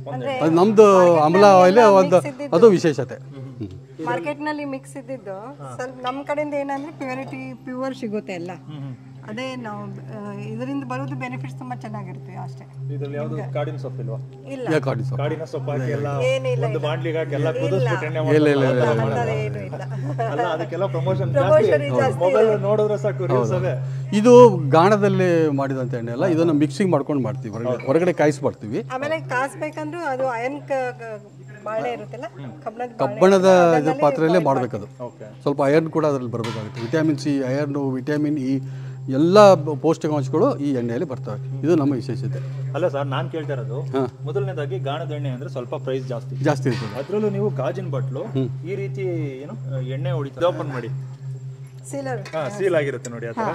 ಅದು ನಮ್ಮದು ಅಮಲ ಆಯಿಲ್ ಒಂದು ಅದು ವಿಶೇಷತೆ. ಮಾರ್ಕೆಟ್ ಮಾರ್ಕೆಟ್ನಲ್ಲಿ ಮಿಕ್ಸ್ ಇದ್ದಿದ್ದು. ಸ್ವಲ್ಪ ನಮ್ಮ ಕಡೆಯಿಂದ ಏನಂದ್ರೆ ಪ್ಯೂರಿಟಿ ಪ್ಯೂರ್ ಸಿಗುತ್ತೆ ಎಲ್ಲ ಅದೇ ನಾವು ಇದರಿಂದ ಬರೋದು ಬೆನಿಫಿಟ್ಸ್ ತುಂಬಾ ಚೆನ್ನಾಗಿರುತ್ತೆ ಅಷ್ಟೇ. ಇದರಲ್ಲಿ ಯಾವುದು ಕಾಡಿನ ಸೊಪ್ಪಿಲ್ವಾ ಇಲ್ಲ. ಕಾಡಿನ ಸೊಪ್ಪು. ಕಾಡಿನ ಸೊಪ್ಪು ಹಾಕಿ ಎಲ್ಲ ಒಂದು ಬಾಂಡ್ಲಿಗೆ ಹಾಕಿ ಎಲ್ಲ ಕುದಿಸ್ಬಿಟ್ಟು ಎಣ್ಣೆ ಮಾಡಿ ಇಲ್ಲ ಇಲ್ಲ ಇಲ್ಲ ಅಲ್ಲ ಅದಕ್ಕೆಲ್ಲ ಪ್ರಮೋಷನ್ ಜಾಸ್ತಿ. ಮೊಬೈಲ್ ನೋಡಿದ್ರೆ ಸಾಕು ರೀಲ್ಸ್ ಅದೇ. ಇದು ಗಾಣದಲ್ಲಿ ಮಾಡಿದಂತ ಎಣ್ಣೆ ಅಲ್ಲ ಇದನ್ನ ಮಿಕ್ಸಿಂಗ್ ಮಾಡ್ಕೊಂಡು ಮಾಡ್ತೀವಿ. ಹೊರಗಡೆ ಹೊರಗಡೆ ಕಾಯಿಸ್ಬಾರ್ತೀವಿ. ಆಮೇಲೆ ಕಾಯಿಸ್ಬೇಕಂದ್ರೆ ಅದು ಅಯನ್ ಕಬ್ಬಣದ ಪಾತ್ರೆಯಲ್ಲೇ ಮಾಡಬೇಕದು. ಸ್ವಲ್ಪ ಅಯರ್ನ್ ಕೂಡ ಅದರಲ್ಲಿ ಬರಬೇಕಾಗುತ್ತೆ. Vitamin C iron vitamin E ಎಲ್ಲ ಪೌಷ್ಟಿಕಾಂಶಗಳು ಈ ಎಣ್ಣೆಯಲ್ಲಿ ಬರ್ತವೆ. ಇದು ನಮ್ಮ ವಿಶೇಷತೆ. ಅಲ್ಲ ಸರ್ ನಾನು ಕೇಳ್ತಾ ಇರೋದು ಮೊದಲನೇದಾಗಿ ಗಾಣದ ಎಣ್ಣೆ ಅಂದ್ರೆ ಸ್ವಲ್ಪ ಪ್ರೈಸ್ ಜಾಸ್ತಿ. ಜಾಸ್ತಿ ಇರ್ತದೆ. ಅದರಲ್ಲೂ ನೀವು ಗಾಜಿನ ಬಟ್ಲು ಈ ರೀತಿ ಏನು ಎಣ್ಣೆ ಹೊಡಿತಾ ಓಪನ್ ಮಾಡಿ. ಹಾ ಸೀಲ್ ಆಗಿರುತ್ತೆ ನೋಡಿ ಆ ತರ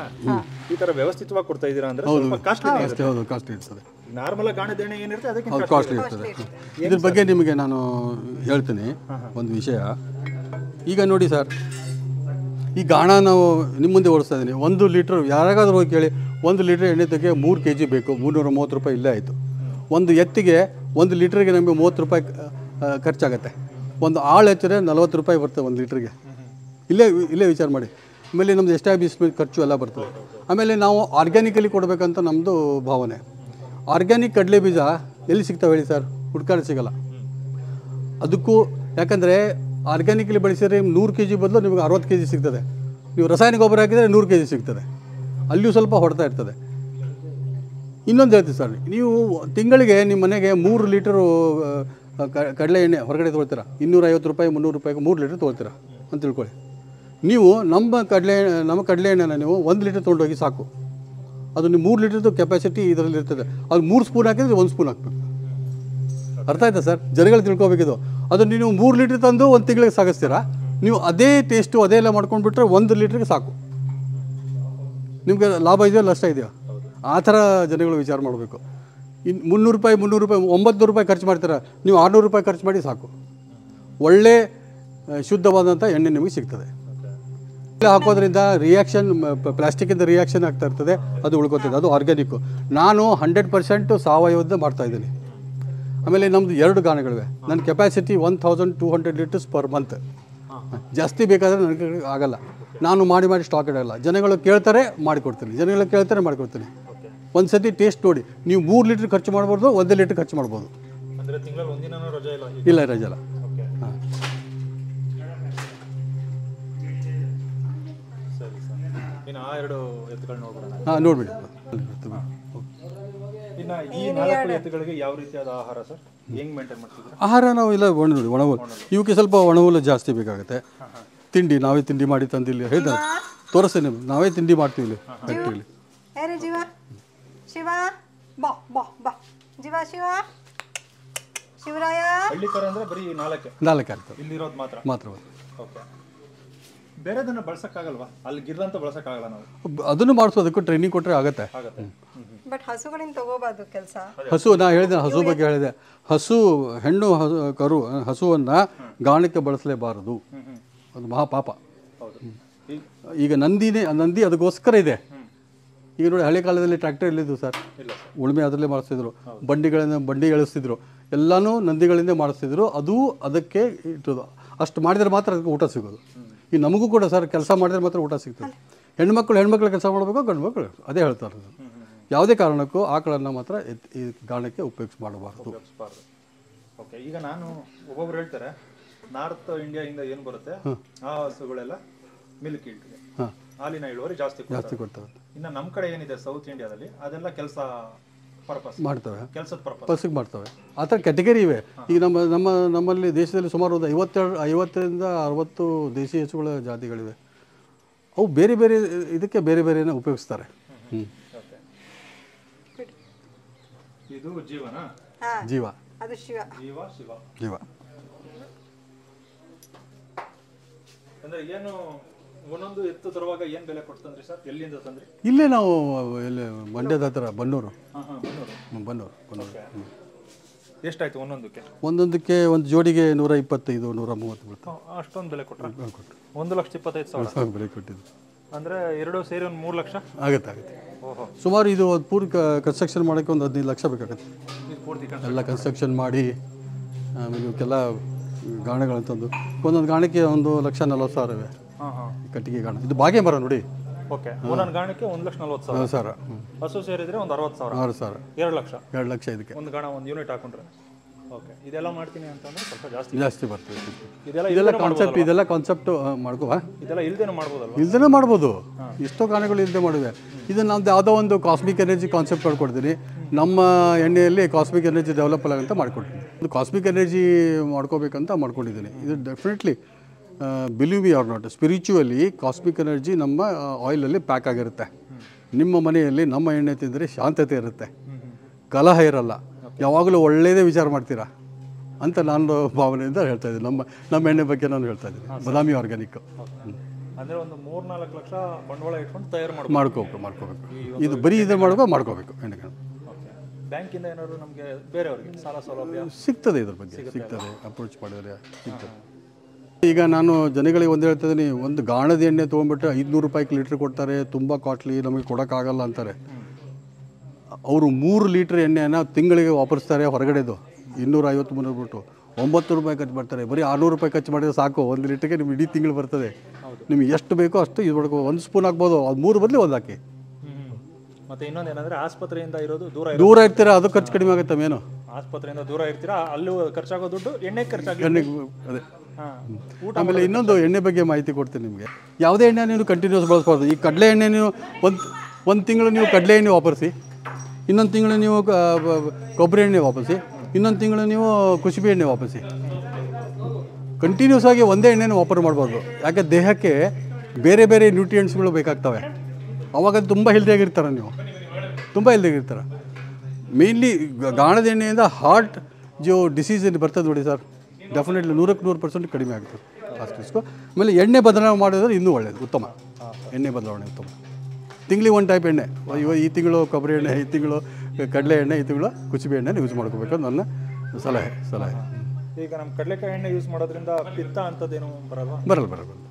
ಈ ತರ ವ್ಯವಸ್ಥಿತವಾಗಿ ಕೊಡ್ತಾ ಇದೀರಾ ಅಂದ್ರೆ ಸ್ವಲ್ಪ ಕಾಸ್ಟ್ಲಿ ಹೌದು. ಕಾಸ್ಟ್ಲಿ ಇರ್ತದೆ. ನಾರ್ಮಲ್ ಗಾಣದ ಎಣ್ಣೆ ಏನಿರುತ್ತೆ ಅದಕ್ಕೆ ಕಾಸ್ಟ್ಲಿ ಇರ್ತದೆ. ಇದ್ರ ಬಗ್ಗೆ ನಿಮಗೆ ನಾನು ಹೇಳ್ತೀನಿ ಒಂದು ವಿಷಯ. ಈಗ ನೋಡಿ ಸರ್ ಈ ಗಾಣ ನಾವು ನಿಮ್ಮ ಮುಂದೆ ಓಡಿಸ್ತಾ ಇದ್ದೀನಿ. ಒಂದು ಲೀಟ್ರ್ ಯಾರಿಗಾದ್ರೂ ಹೋಗಿ ಕೇಳಿ, ಒಂದು ಲೀಟ್ರ್ ಎಣ್ಣೆ ತೆಗೆ ಮೂರು ಕೆ ಜಿ ಬೇಕು. ಮೂರ್ನೂರ ಮೂವತ್ತು ರೂಪಾಯಿ ಇಲ್ಲೇ ಆಯಿತು. ಒಂದು ಎತ್ತಿಗೆ ಒಂದು ಲೀಟ್ರಿಗೆ ನಮಗೆ ಮೂವತ್ತು ರೂಪಾಯಿ ಖರ್ಚಾಗುತ್ತೆ ಖರ್ಚಾಗತ್ತೆ. ಒಂದು ಆಳು ಹೆಚ್ಚರೆ ನಲ್ವತ್ತು ರೂಪಾಯಿ ಬರ್ತದೆ ಒಂದು ಲೀಟ್ರಿಗೆ. ಇಲ್ಲೇ ಇಲ್ಲೇ ವಿಚಾರ ಮಾಡಿ. ಆಮೇಲೆ ನಮ್ಮದು ಎಸ್ಟಾಬ್ಲಿಷ್ಮೆಂಟ್ ಖರ್ಚು ಎಲ್ಲ ಬರ್ತದೆ. ಆಮೇಲೆ ನಾವು ಆರ್ಗ್ಯಾನಿಕಲಿ ಕೊಡಬೇಕಂತ ನಮ್ಮದು ಭಾವನೆ. ಆರ್ಗ್ಯಾನಿಕ್ ಕಡಲೆ ಬೀಜ ಎಲ್ಲಿ ಸಿಗ್ತಾವೆ ಹೇಳಿ ಸರ್? ಹುಡ್ಕಾಡಿ ಸಿಗಲ್ಲ. ಅದಕ್ಕೂ ಯಾಕಂದರೆ ಆರ್ಗ್ಯಾನಿಕಲಿ ಬೆಳೆಸಿದ್ರೆ ನೂರು ಕೆ ಜಿ ಬದಲು ನಿಮಗೆ ಅರವತ್ತು ಕೆ ಜಿ ಸಿಗ್ತದೆ. ನೀವು ರಾಸಾಯನಿಕ ಗೊಬ್ಬರ ಹಾಕಿದರೆ ನೂರು ಕೆ ಜಿ ಸಿಗ್ತದೆ. ಅಲ್ಲಿಯೂ ಸ್ವಲ್ಪ ಹೊಡ್ತಾ ಇರ್ತದೆ. ಇನ್ನೊಂದು ಹೇಳ್ತೀವಿ ಸರ್, ನೀವು ತಿಂಗಳಿಗೆ ನಿಮ್ಮ ಮನೆಗೆ ಮೂರು ಲೀಟರು ಕಡಲೆ ಎಣ್ಣೆ ಹೊರಗಡೆ ತೊಗೊಳ್ತೀರಾ? ಇನ್ನೂರೈವತ್ತು ರೂಪಾಯಿ, ಮುನ್ನೂರು ರೂಪಾಯಿಗೆ ಮೂರು ಲೀಟ್ರ್ ತೊಗೊಳ್ತೀರಾ ಅಂತ ತಿಳ್ಕೊಳ್ಳಿ. ನೀವು ನಮ್ಮ ಕಡಲೆ ನಮ್ಮ ಕಡಲೆ ಎಣ್ಣೆನ ನೀವು ಒಂದು ಲೀಟ್ರ್ ತೊಗೊಂಡೋಗಿ ಸಾಕು. ಅದು ನೀವು ಮೂರು ಲೀಟ್ರದ್ದು ಕೆಪಾಸಿಟಿ ಇದರಲ್ಲಿ ಇರ್ತದೆ. ಅದು ಮೂರು ಸ್ಪೂನ್ ಹಾಕಿದ್ರೆ ಒಂದು ಸ್ಪೂನ್ ಹಾಕ್ಬೇಕು. ಅರ್ಥ ಆಯ್ತಾ ಸರ್? ಜನಗಳು ತಿಳ್ಕೊಬೇಕಿದು. ಅದು ನೀವು ಮೂರು ಲೀಟ್ರ್ ತಂದು ಒಂದು ತಿಂಗಳಿಗೆ ಸಾಗಿಸ್ತೀರಾ? ನೀವು ಅದೇ ಟೇಸ್ಟು ಅದೇ ಎಲ್ಲ ಮಾಡ್ಕೊಂಡ್ಬಿಟ್ರೆ ಒಂದು ಲೀಟ್ರಿಗೆ ಸಾಕು. ನಿಮಗೆ ಲಾಭ ಇದೆಯೋ, ನಷ್ಟ ಇದೆಯೋ? ಆ ಥರ ಜನಗಳು ವಿಚಾರ ಮಾಡಬೇಕು. ಇನ್ನು ಮುನ್ನೂರು ರೂಪಾಯಿ ಮುನ್ನೂರು ರೂಪಾಯಿ ಒಂಬತ್ತು ರೂಪಾಯಿ ಖರ್ಚು ಮಾಡ್ತೀರಾ? ನೀವು ಆರುನೂರು ರೂಪಾಯಿ ಖರ್ಚು ಮಾಡಿ ಸಾಕು. ಒಳ್ಳೆ ಶುದ್ಧವಾದಂಥ ಎಣ್ಣೆ ನಿಮಗೆ ಸಿಗ್ತದೆ. ಹಾಕೋದ್ರಿಂದ ರಿಯಾಕ್ಷನ್ ಪ್ಲಾಸ್ಟಿಕಿಂದ ರಿಯಾಕ್ಷನ್ ಆಗ್ತಾ ಇರ್ತದೆ, ಅದು ಉಳ್ಕೊತದೆ, ಅದು ಆರ್ಗ್ಯಾನಿಕ್ಕು ನಾನು ಹಂಡ್ರೆಡ್ ಪರ್ಸೆಂಟು ಸಾವಯವದ ಮಾಡ್ತಾ ಇದ್ದೀನಿ. ಆಮೇಲೆ ನಮ್ದು ಎರಡು ಗಾನಗಳಿವೆ. ನನ್ನ capacity one thousand two hundred litres per month ಜಾಸ್ತಿ ಬೇಕಾದರೆ ನನಗೆ ಆಗಲ್ಲ. ನಾನು ಮಾಡಿ ಮಾಡಿ ಸ್ಟಾಕ್ ಇಡೋಲ್ಲ. ಜನಗಳು ಕೇಳ್ತಾರೆ ಮಾಡಿಕೊಡ್ತೀನಿ. ಜನಗಳು ಕೇಳ್ತಾರೆ ಮಾಡಿಕೊಡ್ತೀನಿ. ಒಂದು ಸತಿ ಟೇಸ್ಟ್ ನೋಡಿ. ನೀವು ಮೂರು ಲೀಟ್ರ್ ಖರ್ಚು ಮಾಡ್ಬೋದು ಒಂದೇ ಲೀಟ್ರ್ ಖರ್ಚು ಮಾಡ್ಬೋದು. ಇಲ್ಲ ರಜೆ ಇಲ್ಲ. ಹಾಂ. ಹಾಂ ನೋಡಿಬಿಡಿ. ಇನ್ನ ಈ ನಾಲ್ಕು ಎತ್ತುಗಳಿಗೆ ಯಾವ ರೀತಿಯಾದ ಆಹಾರ ಸರ್? ಹೆಂಗ್ ಮೇಂಟೈನ್ ಮಾಡ್ತಿದ್ದೀರಾ? ಆಹಾರ ನಾವು ಇಲ್ಲ ಒಣ ನೋಡಿ ಒಣಹುಲ್ ಇವಕ್ಕೆ ಸ್ವಲ್ಪ ಒಣಹುಲ್ಲು ಜಾಸ್ತಿ ಬೇಕಾಗುತ್ತೆ. ತಿಂಡಿ ನಾವೇ ತಿಂಡಿ ಮಾಡಿ ತಂದಿಲ್ಲ. ಹೇಳ್ತಾರೆ ತೋರಿಸ್ತೇನೆ ನಿಮ್ಗೆ. ನಾವೇ ತಿಂಡಿ ಮಾಡ್ತೀವಿ ಇಲ್ಲಿ ಫ್ಯಾಕ್ಟ್ರಿಲಿ ಏ ರೀ ಜೀವ. ಶಿವ ಬಾ ಬಾ ಬಾ. ಜೀವ ಶಿವ. ಶಿವರಾಯ. ಹಳ್ಳಿ ಕರ ಅಂದ್ರೆ ಬರೀ ನಾಲ್ಕೆ? ನಾಲ್ಕು ಆಗ್ತದೆ. ಇಲ್ಲಿರೋದು ಮಾತ್ರ? ಮಾತ್ರ ಓಕೆ. ಬೇರೆದನ್ನ ಬಳಸಕ್ಕಾಗಲ್ವಾ? ಅಲ್ಲಿ ಗಿರ್ರಂತ ಬಳಸಕ್ಕಾಗಲ್ಲ ನಾವು? ಅದನ್ನು ಮಾಡಿಸೋದಕ್ಕೂ ಟ್ರೈನಿಂಗ್ ಕೊಟ್ಟರೆ ಆಗುತ್ತೆ. ಆಗತ್ತೆ. ಬಟ್ ಹಸುಗಳಿಂದ ತಗೋಬಾರ್ದು ಕೆಲಸ. ಹಸು ನಾ ಹೇಳಿದೆ ಹಸು. ಬಗ್ಗೆ ಹೇಳಿದೆ. ಹಸು ಹೆಣ್ಣು ಹಸು ಕರು ಹಸುವನ್ನ ಗಾಣಕ್ಕೆ ಬಳಸಲೇಬಾರದು. ಅದು ಮಹಾಪಾಪ. ಹೌದು. ಈಗ ನಂದಿನೇ ನಂದಿ ಅದಕ್ಕೋಸ್ಕರ ಇದೆ. ಈಗ ನೋಡಿ ಹಳೆ ಕಾಲದಲ್ಲಿ ಟ್ರ್ಯಾಕ್ಟರ್ ಇಲ್ಲಿದ್ದು ಸರ್? ಇಲ್ಲ ಸರ್. ಉಳುಮೆ ಅದರಲ್ಲೇ ಮಾಡಿಸ್ತಿದ್ರು. ಬಂಡಿಗಳಿಂದ ಬಂಡಿ ಎಳಿಸ್ತಿದ್ರು. ಎಲ್ಲನೂ ನಂದಿಗಳಿಂದ ಮಾಡಿಸ್ತಿದ್ರು. ಅದು ಅದಕ್ಕೆ ಇಟ್ಟದು. ಅಷ್ಟು ಮಾಡಿದ್ರೆ ಮಾತ್ರ ಅದಕ್ಕೆ ಊಟ ಸಿಗೋದು. ಈ ನಮಗೂ ಕೂಡ ಸರ್ ಕೆಲಸ ಮಾಡಿದ್ರೆ ಮಾತ್ರ ಊಟ ಸಿಗ್ತದೆ. ಹೆಣ್ಮಕ್ಳು ಹೆಣ್ಮಕ್ಳು ಕೆಲಸ ಮಾಡಬೇಕು ಗಂಡು ಮಕ್ಕಳು ಅದೇ ಹೇಳ್ತಾರೆ ಯಾವುದೇ ಕಾರಣಕ್ಕೂ ಆಕಳನ್ನು ಮಾತ್ರ ಈ ಗಾಣಕ್ಕೆ ಉಪಯೋಗಿಸ್ ಮಾಡಬಾರ್ದು. ಓಕೆ ಈಗ ನಾನು ಒಬ್ಬೊಬ್ರು ಹೇಳ್ತಾರೆ ನಾರ್ತ್ ಇಂಡಿಯಾದಿಂದ ಏನು ಬರುತ್ತೆ? ಆ ಹಸುಗಳೆಲ್ಲ ಮಿಲ್ಕ್ ಇಲ್ಟಿದೆ ಹಾಂ. ಹಾಲಿನ ಇಳುವರಿ ಜಾಸ್ತಿ. ಜಾಸ್ತಿ ಕೊಡ್ತವೆ. ಇನ್ನು ನಮ್ಮ ಕಡೆ ಏನಿದೆ ಸೌತ್ ಇಂಡಿಯಾದಲ್ಲಿ ಅದೆಲ್ಲ ಕೆಲಸ ಪರ್ಪಸ್. ಮಾಡ್ತವೆ. ಕೆಲಸದ ಪರ್ಪಸ್. ಬಸ್ಸಿಗೆ ಮಾಡ್ತವೆ. ಆ ಥರ ಕ್ಯಾಟಗರಿ ಇವೆ. ಈಗ ನಮ್ಮ ನಮ್ಮ ನಮ್ಮಲ್ಲಿ ದೇಶದಲ್ಲಿ ಸುಮಾರು ಒಂದು ಐವತ್ತೆರಡು ಐವತ್ತರಿಂದ ಅರವತ್ತು ದೇಶಿ ಹಸುಗಳ ಜಾತಿಗಳಿವೆ. ಅವು ಬೇರೆ ಬೇರೆ ಇದಕ್ಕೆ ಬೇರೆ ಬೇರೆನೇ ಉಪಯೋಗಿಸ್ತಾರೆ. ಹ್ಞೂ ಇದು ಜೀವನ? ಹಾ ಜೀವ. ಅದು ಶಿವ. ಜೀವ ಶಿವ. ಜೀವ. ಅಂದ್ರೆ ಏನು ಒಂದೊಂದು ಎತ್ತು ತರುವಾಗ ಏನ್ ಬೆಲೆ ಕೊಡ್ತಂದ್ರಿ ಸರ್ ಎಲ್ಲಿಂದ ತಂದ್ರಿ? ಇಲ್ಲೇ ನಾವು ಇಲ್ಲಿ ಮಂಡ್ಯದ ಹತ್ರ ಬನ್ನೂರು. ಹಾ ಹಾ ಬನ್ನೂರು. ಹ್ಮ್, ಬನ್ನೂರು ಬನ್ನೂರು. ಹ್ಮ್. ಎಷ್ಟಾಯ್ತು ಒಂದೊಂದಕ್ಕೆ? ಒಂದೊಂದಕ್ಕೆ ಒಂದು ಜೋಡಿಗೆ ನೂರ ಇಪ್ಪತ್ತೈದು ನೂರ ಮೂವತ್ತು ಬೀಳ್ತವೆ ಅಷ್ಟೊಂದು ಬೆಲೆ ಕೊಟ್ರ? ಕೊಟ್ಟು ಒಂದು ಲಕ್ಷ ಇಪ್ಪತ್ತೈದು ಸಾವಿರ? ಬೆಲೆ ಕೊಟ್ಟಿದ್ದು ಅಂದ್ರೆ ಎರಡು ಸೇರಿ ಒಂದು ಮೂರು ಲಕ್ಷ? ಆಗುತ್ತೆ ಆಗುತ್ತೆ. ಸುಮಾರು ಇದು ಒಂದು ಪೂರ್ತಿ ಕನ್ಸ್ಟ್ರಕ್ಷನ್ ಮಾಡೋಕ್ಕೆ ಒಂದು ಹದಿನೈದು ಲಕ್ಷ ಬೇಕಾಗುತ್ತೆ. ಎಲ್ಲ ಕನ್ಸ್ಟ್ರಕ್ಷನ್ ಮಾಡಿ ಆಮೇಲೆ ಇವಕ್ಕೆಲ್ಲ ಗಾಣಗಳನ್ನು ತಂದು ಒಂದೊಂದು ಗಾಣಕ್ಕೆ ಒಂದು ಲಕ್ಷ ನಲ್ವತ್ತು ಸಾವಿರ ಇವೆ ಹಾ ಹಾ. ಈ ಕಟ್ಟಿಗೆ ಗಾಣ. ಇದು ಬಾಗೆ ಮರ ನೋಡಿ. ಓಕೆ. ಒಂದೊಂದು ಗಾಣಕ್ಕೆ ಒಂದು ಲಕ್ಷ ನಲ್ವತ್ತು ಸಾವಿರ. ಸಾವಿರ. ಹಸು ಸೇರಿದ್ರೆ ಒಂದು ಅರವತ್ತು ಸಾವಿರ. ಆರು ಸಾವಿರ. ಎರಡು ಲಕ್ಷ. ಎರಡು ಲಕ್ಷ ಇದಕ್ಕೆ. ಒಂದು ಗಾಣ ಒಂದು ಯೂನಿಟ್ ಹಾಕೊಂಡ್ರೆ. ಓಕೆ. ಇದೆಲ್ಲ ಮಾಡ್ತೀನಿ ಅಂತಂದ್ರೆ ಸ್ವಲ್ಪ ಜಾಸ್ತಿ ಜಾಸ್ತಿ ಬರ್ತದೆ. ಇದೆಲ್ಲ ಇದೆಲ್ಲ ಕಾನ್ಸೆಪ್ಟ್ ಇದೆಲ್ಲ ಕಾನ್ಸೆಪ್ಟ್ ಮಾಡ್ಕೋ ಇದೆಲ್ಲ ಇಲ್ದೇನು ಮಾಡ್ಬೋದಲ್ವಾ? ಇಲ್ದೇ ಮಾಡ್ಬೋದು. ಎಷ್ಟೋ ಕಾರಣಗಳು ಇಲ್ಲದೆ ಮಾಡಿವೆ ಇದು ನಮ್ದು ಯಾವುದೋ ಒಂದು ಕಾಸ್ಮಿಕ್ ಎನರ್ಜಿ ಕಾನ್ಸೆಪ್ಟ್ ಮಾಡ್ಕೊಡ್ತೀನಿ. ನಮ್ಮ ಎಣ್ಣೆಯಲ್ಲಿ ಕಾಸ್ಮಿಕ್ ಎನರ್ಜಿ ಡೆವಲಪ್ ಆಗಂತ ಮಾಡ್ಕೊಡ್ತೀನಿ. ಒಂದು ಕಾಸ್ಮಿಕ್ ಎನರ್ಜಿ ಮಾಡ್ಕೋಬೇಕಂತ ಮಾಡ್ಕೊಂಡಿದ್ದೀನಿ. ಇದು definitely believe you are not spiritually cosmic energy ನಮ್ಮ ಆಯಿಲಲ್ಲಿ ಪ್ಯಾಕ್ ಆಗಿರುತ್ತೆ. ನಿಮ್ಮ ಮನೆಯಲ್ಲಿ ನಮ್ಮ ಎಣ್ಣೆ ತಿಂದರೆ ಶಾಂತತೆ ಇರುತ್ತೆ. ಕಲಹ ಇರಲ್ಲ. ಯಾವಾಗಲೂ ಒಳ್ಳೆಯದೇ ವಿಚಾರ ಮಾಡ್ತೀರಾ ಅಂತ ನಾನು ಭಾವನೆಯಿಂದ ಹೇಳ್ತಾ ಇದ್ದೀನಿ. ನಮ್ಮ ನಮ್ಮ ಎಣ್ಣೆ ಬಗ್ಗೆ ನಾನು ಹೇಳ್ತಾ ಇದ್ದೀನಿ. ಬದಾಮಿ ಆರ್ಗ್ಯಾನಿಕ್ ಅಂದರೆ ಒಂದು ಮೂರ್ನಾಲ್ಕು ಲಕ್ಷ ಬಂಡವಾಳ ಇಟ್ಕೊಂಡು ತಯಾರು ಮಾಡಿ ಮಾಡ್ಕೋಬೇಕು ಮಾಡ್ಕೋಬೇಕು. ಇದು ಬರೀ ಇದ್ರೆ ಮಾಡ್ಕೋ ಮಾಡ್ಕೋಬೇಕು ಎಣ್ಣೆಗಳು ಓಕೆ. ಬ್ಯಾಂಕಿಂದ ಏನಾದರೂ ನಮಗೆ ಬೇರೆಯವ್ರಿಗೆ ಸಾಲ ಸೌಲಭ್ಯ? ಸಿಗ್ತದೆ ಇದ್ರ ಬಗ್ಗೆ ಸಿಗ್ತದೆ. ಅಪ್ರೋಚ್ ಮಾಡಿದರೆ ಸಿಗ್ತದೆ. ಈಗ ನಾನು ಜನಗಳಿಗೆ ಒಂದು ಹೇಳ್ತಾ ಇದ್ದೀನಿ ಒಂದು ಗಾಣದ ಎಣ್ಣೆ ತೊಗೊಂಡ್ಬಿಟ್ಟು ಐದುನೂರು ರೂಪಾಯಿಗೆ ಲೀಟ್ರ್ ಕೊಡ್ತಾರೆ ತುಂಬ ಕಾಸ್ಟ್ಲಿ ನಮಗೆ ಕೊಡೋಕ್ಕಾಗಲ್ಲ ಅಂತಾರೆ. ಅವರು ಮೂರು ಲೀಟ್ರ್ ಎಣ್ಣೆಯನ್ನು ತಿಂಗಳಿಗೆ ವಾಪರಿಸ್ತಾರೆ ಹೊರಗಡೆದು. ಇನ್ನೂರ ಐವತ್ತು ಮುನ್ನೂರು ಬಿಟ್ಟು ಒಂಬತ್ತು ರೂಪಾಯಿ ಖರ್ಚು ಮಾಡ್ತಾರೆ. ಬರೀ ಆರುನೂರು ರೂಪಾಯಿ ಖರ್ಚು ಮಾಡಿದ್ರೆ ಸಾಕು. ಒಂದು ಲೀಟ್ರಿಗೆ ನಿಮ್ಗೆ ಇಡೀ ತಿಂಗಳು ಬರ್ತದೆ. ನಿಮ್ಗೆ ಎಷ್ಟು ಬೇಕೋ ಅಷ್ಟು ಇದು ಮಾಡ್ಕೋ ಒಂದು ಸ್ಪೂನ್ ಹಾಕ್ಬೋದು. ಅದು ಮೂರು ಬದಲು ಒಂದು ಹಾಕಿ. ಮತ್ತೆ ಇನ್ನೊಂದು ಏನಂದ್ರೆ ಆಸ್ಪತ್ರೆಯಿಂದ ಇರೋದು ದೂರ ದೂರ ಇರ್ತೀರಾ? ಅದು ಖರ್ಚು ಕಡಿಮೆ ಆಗುತ್ತೆ ಮೇನು. ಆಸ್ಪತ್ರೆಯಿಂದ ದೂರ ಇರ್ತೀರಾ? ಅಲ್ಲೂ ಖರ್ಚಾಗೋ ದುಡ್ಡು ಎಣ್ಣೆ ಖರ್ಚಾಗ ಎಣ್ಣೆ ಅದೇ. ಆಮೇಲೆ ಇನ್ನೊಂದು ಎಣ್ಣೆ ಬಗ್ಗೆ ಮಾಹಿತಿ ಕೊಡ್ತೀನಿ ನಿಮಗೆ. ಯಾವುದೇ ಎಣ್ಣೆ ನೀವು ಕಂಟಿನ್ಯೂಸ್ ಬಳಸ್ಬಾರ್ದು. ಈ ಕಡಲೆ ಎಣ್ಣೆ ನೀವು ಒಂದು ಒಂದು ತಿಂಗಳು ನೀವು ಕಡಲೆ ಎಣ್ಣೆ ವಾಪರಿಸಿ. ಇನ್ನೊಂದು ತಿಂಗಳು ನೀವು ಕೊಬ್ಬರಿ ಎಣ್ಣೆ ವಾಪಸ್ಸಿ. ಇನ್ನೊಂದು ತಿಂಗಳು ನೀವು ಕುಸುಬಿ ಎಣ್ಣೆ ವಾಪಸ್ಸಿ. ಕಂಟಿನ್ಯೂಸ್ ಆಗಿ ಒಂದೇ ಎಣ್ಣೆನ ವಾಪರ್ ಮಾಡಬಾರ್ದು. ಯಾಕೆ ದೇಹಕ್ಕೆ ಬೇರೆ ಬೇರೆ ನ್ಯೂಟ್ರಿಯೆಂಟ್ಸ್ಗಳು ಬೇಕಾಗ್ತವೆ. ಅವಾಗ ತುಂಬ ಹೆಲ್ದಿಯಾಗಿರ್ತಾರೆ ನೀವು. ತುಂಬ ಹೆಲ್ದಿಯಾಗಿರ್ತಾರೆ ಮೇಯ್ನ್ಲಿ ಗಾಣದ ಎಣ್ಣೆಯಿಂದ ಹಾರ್ಟ್ ಜೋ ಡಿಸೀಸ್ ಏನು ಬರ್ತದೆ ನೋಡಿ ಸರ್ ಡೆಫಿನೆಟ್ಲಿ ನೂರಕ್ಕೆ ನೂರು ಪರ್ಸೆಂಟ್ ಕಡಿಮೆ ಆಗುತ್ತೆ. ಆಮೇಲೆ ಎಣ್ಣೆ ಬದಲಾವಣೆ ಮಾಡಿದ್ರೆ ಇನ್ನೂ ಒಳ್ಳೆಯದು ಉತ್ತಮ. ಎಣ್ಣೆ ಬದಲಾವಣೆ ಉತ್ತಮ. ತಿಂಗಳಿಗೆ ಒಂದು ಟೈಪ್ ಎಣ್ಣೆ. ಇವಾಗ ಈ ತಿಂಗಳು ಕೊಬ್ಬರಿ ಎಣ್ಣೆ ಈ ತಿಂಗಳು ಕಡಲೆ ಎಣ್ಣೆ ಈ ತಿಂಗಳು ಕುಚುಬೆ ಎಣ್ಣೆ ಯೂಸ್ ಮಾಡ್ಕೋಬೇಕು ನನ್ನ ಸಲಹೆ ಸಲಹೆ. ಈಗ ನಮ್ಮ ಕಡಲೆಕಾಯಿ ಎಣ್ಣೆ ಯೂಸ್ ಮಾಡೋದ್ರಿಂದ ಪಿತ್ತ ಅಂತದೇನು ಬರಲ್ವಾ? ಬರಲ್ಲ ಬರಲ್ಲ ಬರಲ್ಲ.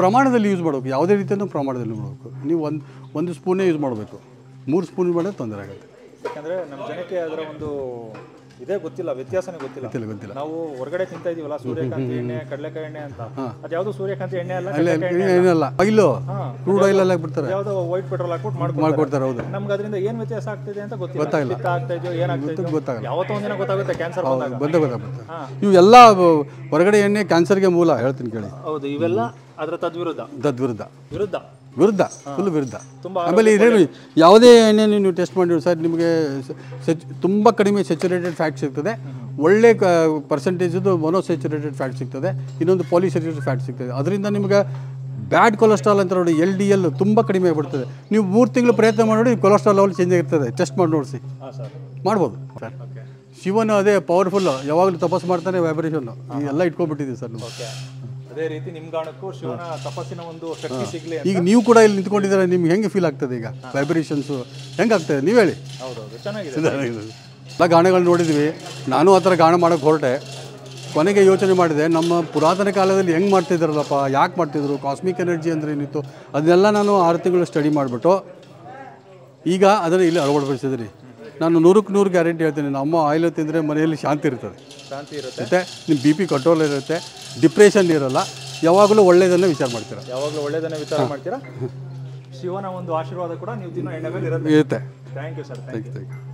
ಪ್ರಮಾಣದಲ್ಲಿ ಯೂಸ್ ಮಾಡಬೇಕು. ಯಾವುದೇ ರೀತಿಯನ್ನು ಪ್ರಮಾಣದಲ್ಲಿ ಮಾಡಬೇಕು. ನೀವು ಒಂದು ಒಂದು ಸ್ಪೂನೇ ಯೂಸ್ ಮಾಡಬೇಕು. ಮೂರು ಸ್ಪೂನ್ ಮಾಡಿದ್ರೆ ತೊಂದರೆ ಆಗುತ್ತೆ. ಯಾಕಂದರೆ ನಮ್ಮ ಜನಕ್ಕೆ ಅದರ ಒಂದು ಇದೇ ಗೊತ್ತಿಲ್ಲ ವ್ಯತ್ಯಾಸನೇ ಗೊತ್ತಿಲ್ಲ. ಗೊತ್ತಿಲ್ಲ ಗೊತ್ತಿಲ್ಲ. ನಾವು ಹೊರಗಡೆ ತಿಂತಾ ಇದೀವಲ್ಲ ಸೂರ್ಯಕಾಂತಿ ಎಣ್ಣೆ ಕಡಲೆಕಾಯಿ ಎಣ್ಣೆ ಅಂತ. ಅದ್ಯಾವುದು ಸೂರ್ಯಕಾಂತಿ ಎಣ್ಣೆ ಅಲ್ಲ ಅಲ್ಲ ಕಡಲೆಕಾಯಿ ಎಣ್ಣೆ ಆಯಿಲು ಕ್ರೂಡ್ ಆಯಿಲ್. ಎಲ್ಲ ಬಿಡ್ತಾರೆ ಯಾವ್ದೋ ವೈಟ್ ಪೆಟ್ರೋಲ್ ಹಾಕ್ಬಿಟ್ಟು ಮಾಡ್ಕೊಂಡು ಮಾಡ್ಕೊಡ್ತಾರೆ ಹೌದು. ನಮ್ಗೆ ಅದರಿಂದ ಏನ್ ವ್ಯತ್ಯಾಸ ಆಗ್ತಿದೆ ಅಂತ ಗೊತ್ತಿಲ್ಲ. ಗೊತ್ತಾಗಿಲ್ಲ. ಆಗ್ತಾ ಇದೆಯೋ ಏನಾಗ್ತಾ ಗೊತ್ತಾಗಲ್ಲ. ಯಾವತ್ತೋ ಒಂದಿನ ಗೊತ್ತಾಗುತ್ತೆ ಕ್ಯಾನ್ಸರ್ ಬಂದಾಗ. ಬಂದೇ ಗೊತ್ತಾಗುತ್ತೆ ಇವೆಲ್ಲ ಹೊರಗಡೆ ಎಣ್ಣೆ ಕ್ಯಾನ್ಸರ್ಗೆ ಮೂಲ ಹೇಳ್ತೀನಿ ಕೇಳಿ. ಹೌದು ಇವೆಲ್ಲ ಅದರ ತದ್ವಿರುದ್ಧ. ತದ್ವಿರುದ್ಧ. ವಿರುದ್ಧ. ವಿರುದ್ಧ ಫುಲ್ ವಿರುದ್ಧ. ತುಂಬಾ ಆಮೇಲೆ ಇದೇನು ಯಾವುದೇ ಎಣ್ಣೆ ನೀವು ಟೆಸ್ಟ್ ಮಾಡಿ ಸರ್ ನಿಮಗೆ ಸೆಚ್ ತುಂಬ ಕಡಿಮೆ ಸ್ಯಾಚುರೇಟೆಡ್ ಫ್ಯಾಟ್ ಸಿಗ್ತದೆ. ಒಳ್ಳೆ ಪರ್ಸೆಂಟೇಜದು ಮೊನೋಸ್ಯಾಚುರೇಟೆಡ್ ಫ್ಯಾಟ್ ಸಿಗ್ತದೆ. ಇನ್ನೊಂದು ಪಾಲಿಸ್ಯಾಚುರೇಟೆಡ್ ಫ್ಯಾಟ್ ಸಿಗ್ತದೆ. ಅದರಿಂದ ನಿಮಗೆ ಬ್ಯಾಡ್ ಕೊಲೆಸ್ಟ್ರಾಲ್ ಅಂತ ನೋಡಿ ಎಲ್ ಡಿ ಎಲ್ ತುಂಬ ಕಡಿಮೆ ಆಗ್ಬಿಡ್ತದೆ. ನೀವು ಮೂರು ತಿಂಗಳು ಪ್ರಯತ್ನ ಮಾಡಿ ಕೊಲೆಸ್ಟ್ರಾಲ್ ಲೆವೆಲ್ ಚೇಂಜ್ ಆಗಿರ್ತದೆ. ಟೆಸ್ಟ್ ಮಾಡಿ ನೋಡಿಸಿ. ಸರ್. ಮಾಡ್ಬೋದು. ಸರ್ ಶಿವನ ಅದೇ ಪವರ್ಫುಲ್ ಯಾವಾಗಲೂ ತಪಾಸು ಮಾಡ್ತಾನೆ ವೈಬ್ರೇಷನ್ ಎಲ್ಲ ಇಟ್ಕೊಂಡ್ಬಿಟ್ಟಿದ್ದೀವಿ ಸರ್ ನಾವು. ಅದೇ ರೀತಿ ನಿಮ್ ಗಾಣಕ್ಕೂ ಶಿವನ ತಪಸ್ಸಿನ ಒಂದು ಶಕ್ತಿ ಸಿಗ್ಲಿ ಈಗ ನೀವು ಕೂಡ ಇಲ್ಲಿ ನಿಂತ್ಕೊಂಡಿದ್ರೆ ನಿಮ್ಗೆ ಹೆಂಗೆ ಫೀಲ್ ಆಗ್ತದೆ ಈಗ? ವೈಬ್ರೇಷನ್ಸ್ ಹೆಂಗೆ ಆಗ್ತದೆ ನೀವು ಹೇಳಿ. ಹೌದೌದು ಚೆನ್ನಾಗಿದೆ. ಎಲ್ಲ ಗಾಣಗಳು ನೋಡಿದ್ವಿ. ನಾನು ಆ ಥರ ಗಾಣ ಮಾಡೋಕ್ಕೆ ಹೊರಟೆ. ಕೊನೆಗೆ ಯೋಚನೆ ಮಾಡಿದೆ ನಮ್ಮ ಪುರಾತನ ಕಾಲದಲ್ಲಿ ಹೆಂಗೆ ಮಾಡ್ತಿದ್ರಲ್ಲಪ್ಪ ಯಾಕೆ ಮಾಡ್ತಿದ್ರು ಕಾಸ್ಮಿಕ್ ಎನರ್ಜಿ ಅಂದರೆ ಏನಿತ್ತು ಅದನ್ನೆಲ್ಲ ನಾನು ಆರು ತಿಂಗಳು ಸ್ಟಡಿ ಮಾಡಿಬಿಟ್ಟು ಈಗ ಅದನ್ನು ಇಲ್ಲಿ ಅಳವಡಿಸಿದ್ರಿ ನಾನು ನೂರಕ್ಕೆ ನೂರು ಗ್ಯಾರಂಟಿ ಹೇಳ್ತೀನಿ. ನಮ್ಮ ಆಯಿಲ್ ತಿಂದರೆ ಮನೆಯಲ್ಲಿ ಶಾಂತಿ ಇರ್ತದೆ. ಶಾಂತಿ ಇರುತ್ತೆ. ಮತ್ತು ನಿಮ್ಮ ಬಿ ಪಿ ಕಂಟ್ರೋಲ್ ಇರುತ್ತೆ. ಡಿಪ್ರೆಷನ್ ಇರೋಲ್ಲ. ಯಾವಾಗಲೂ ಒಳ್ಳೆಯದನ್ನೇ ವಿಚಾರ ಮಾಡ್ತೀರಾ? ಯಾವಾಗಲೂ ಒಳ್ಳೆಯದನ್ನೇ ವಿಚಾರ ಮಾಡ್ತೀರಾ? ಶಿವನ ಒಂದು ಆಶೀರ್ವಾದ ಕೂಡ ನೀವು ಮೇಲೆ ಇರುತ್ತೆ. ಇರುತ್ತೆ thank you sir thank you thank you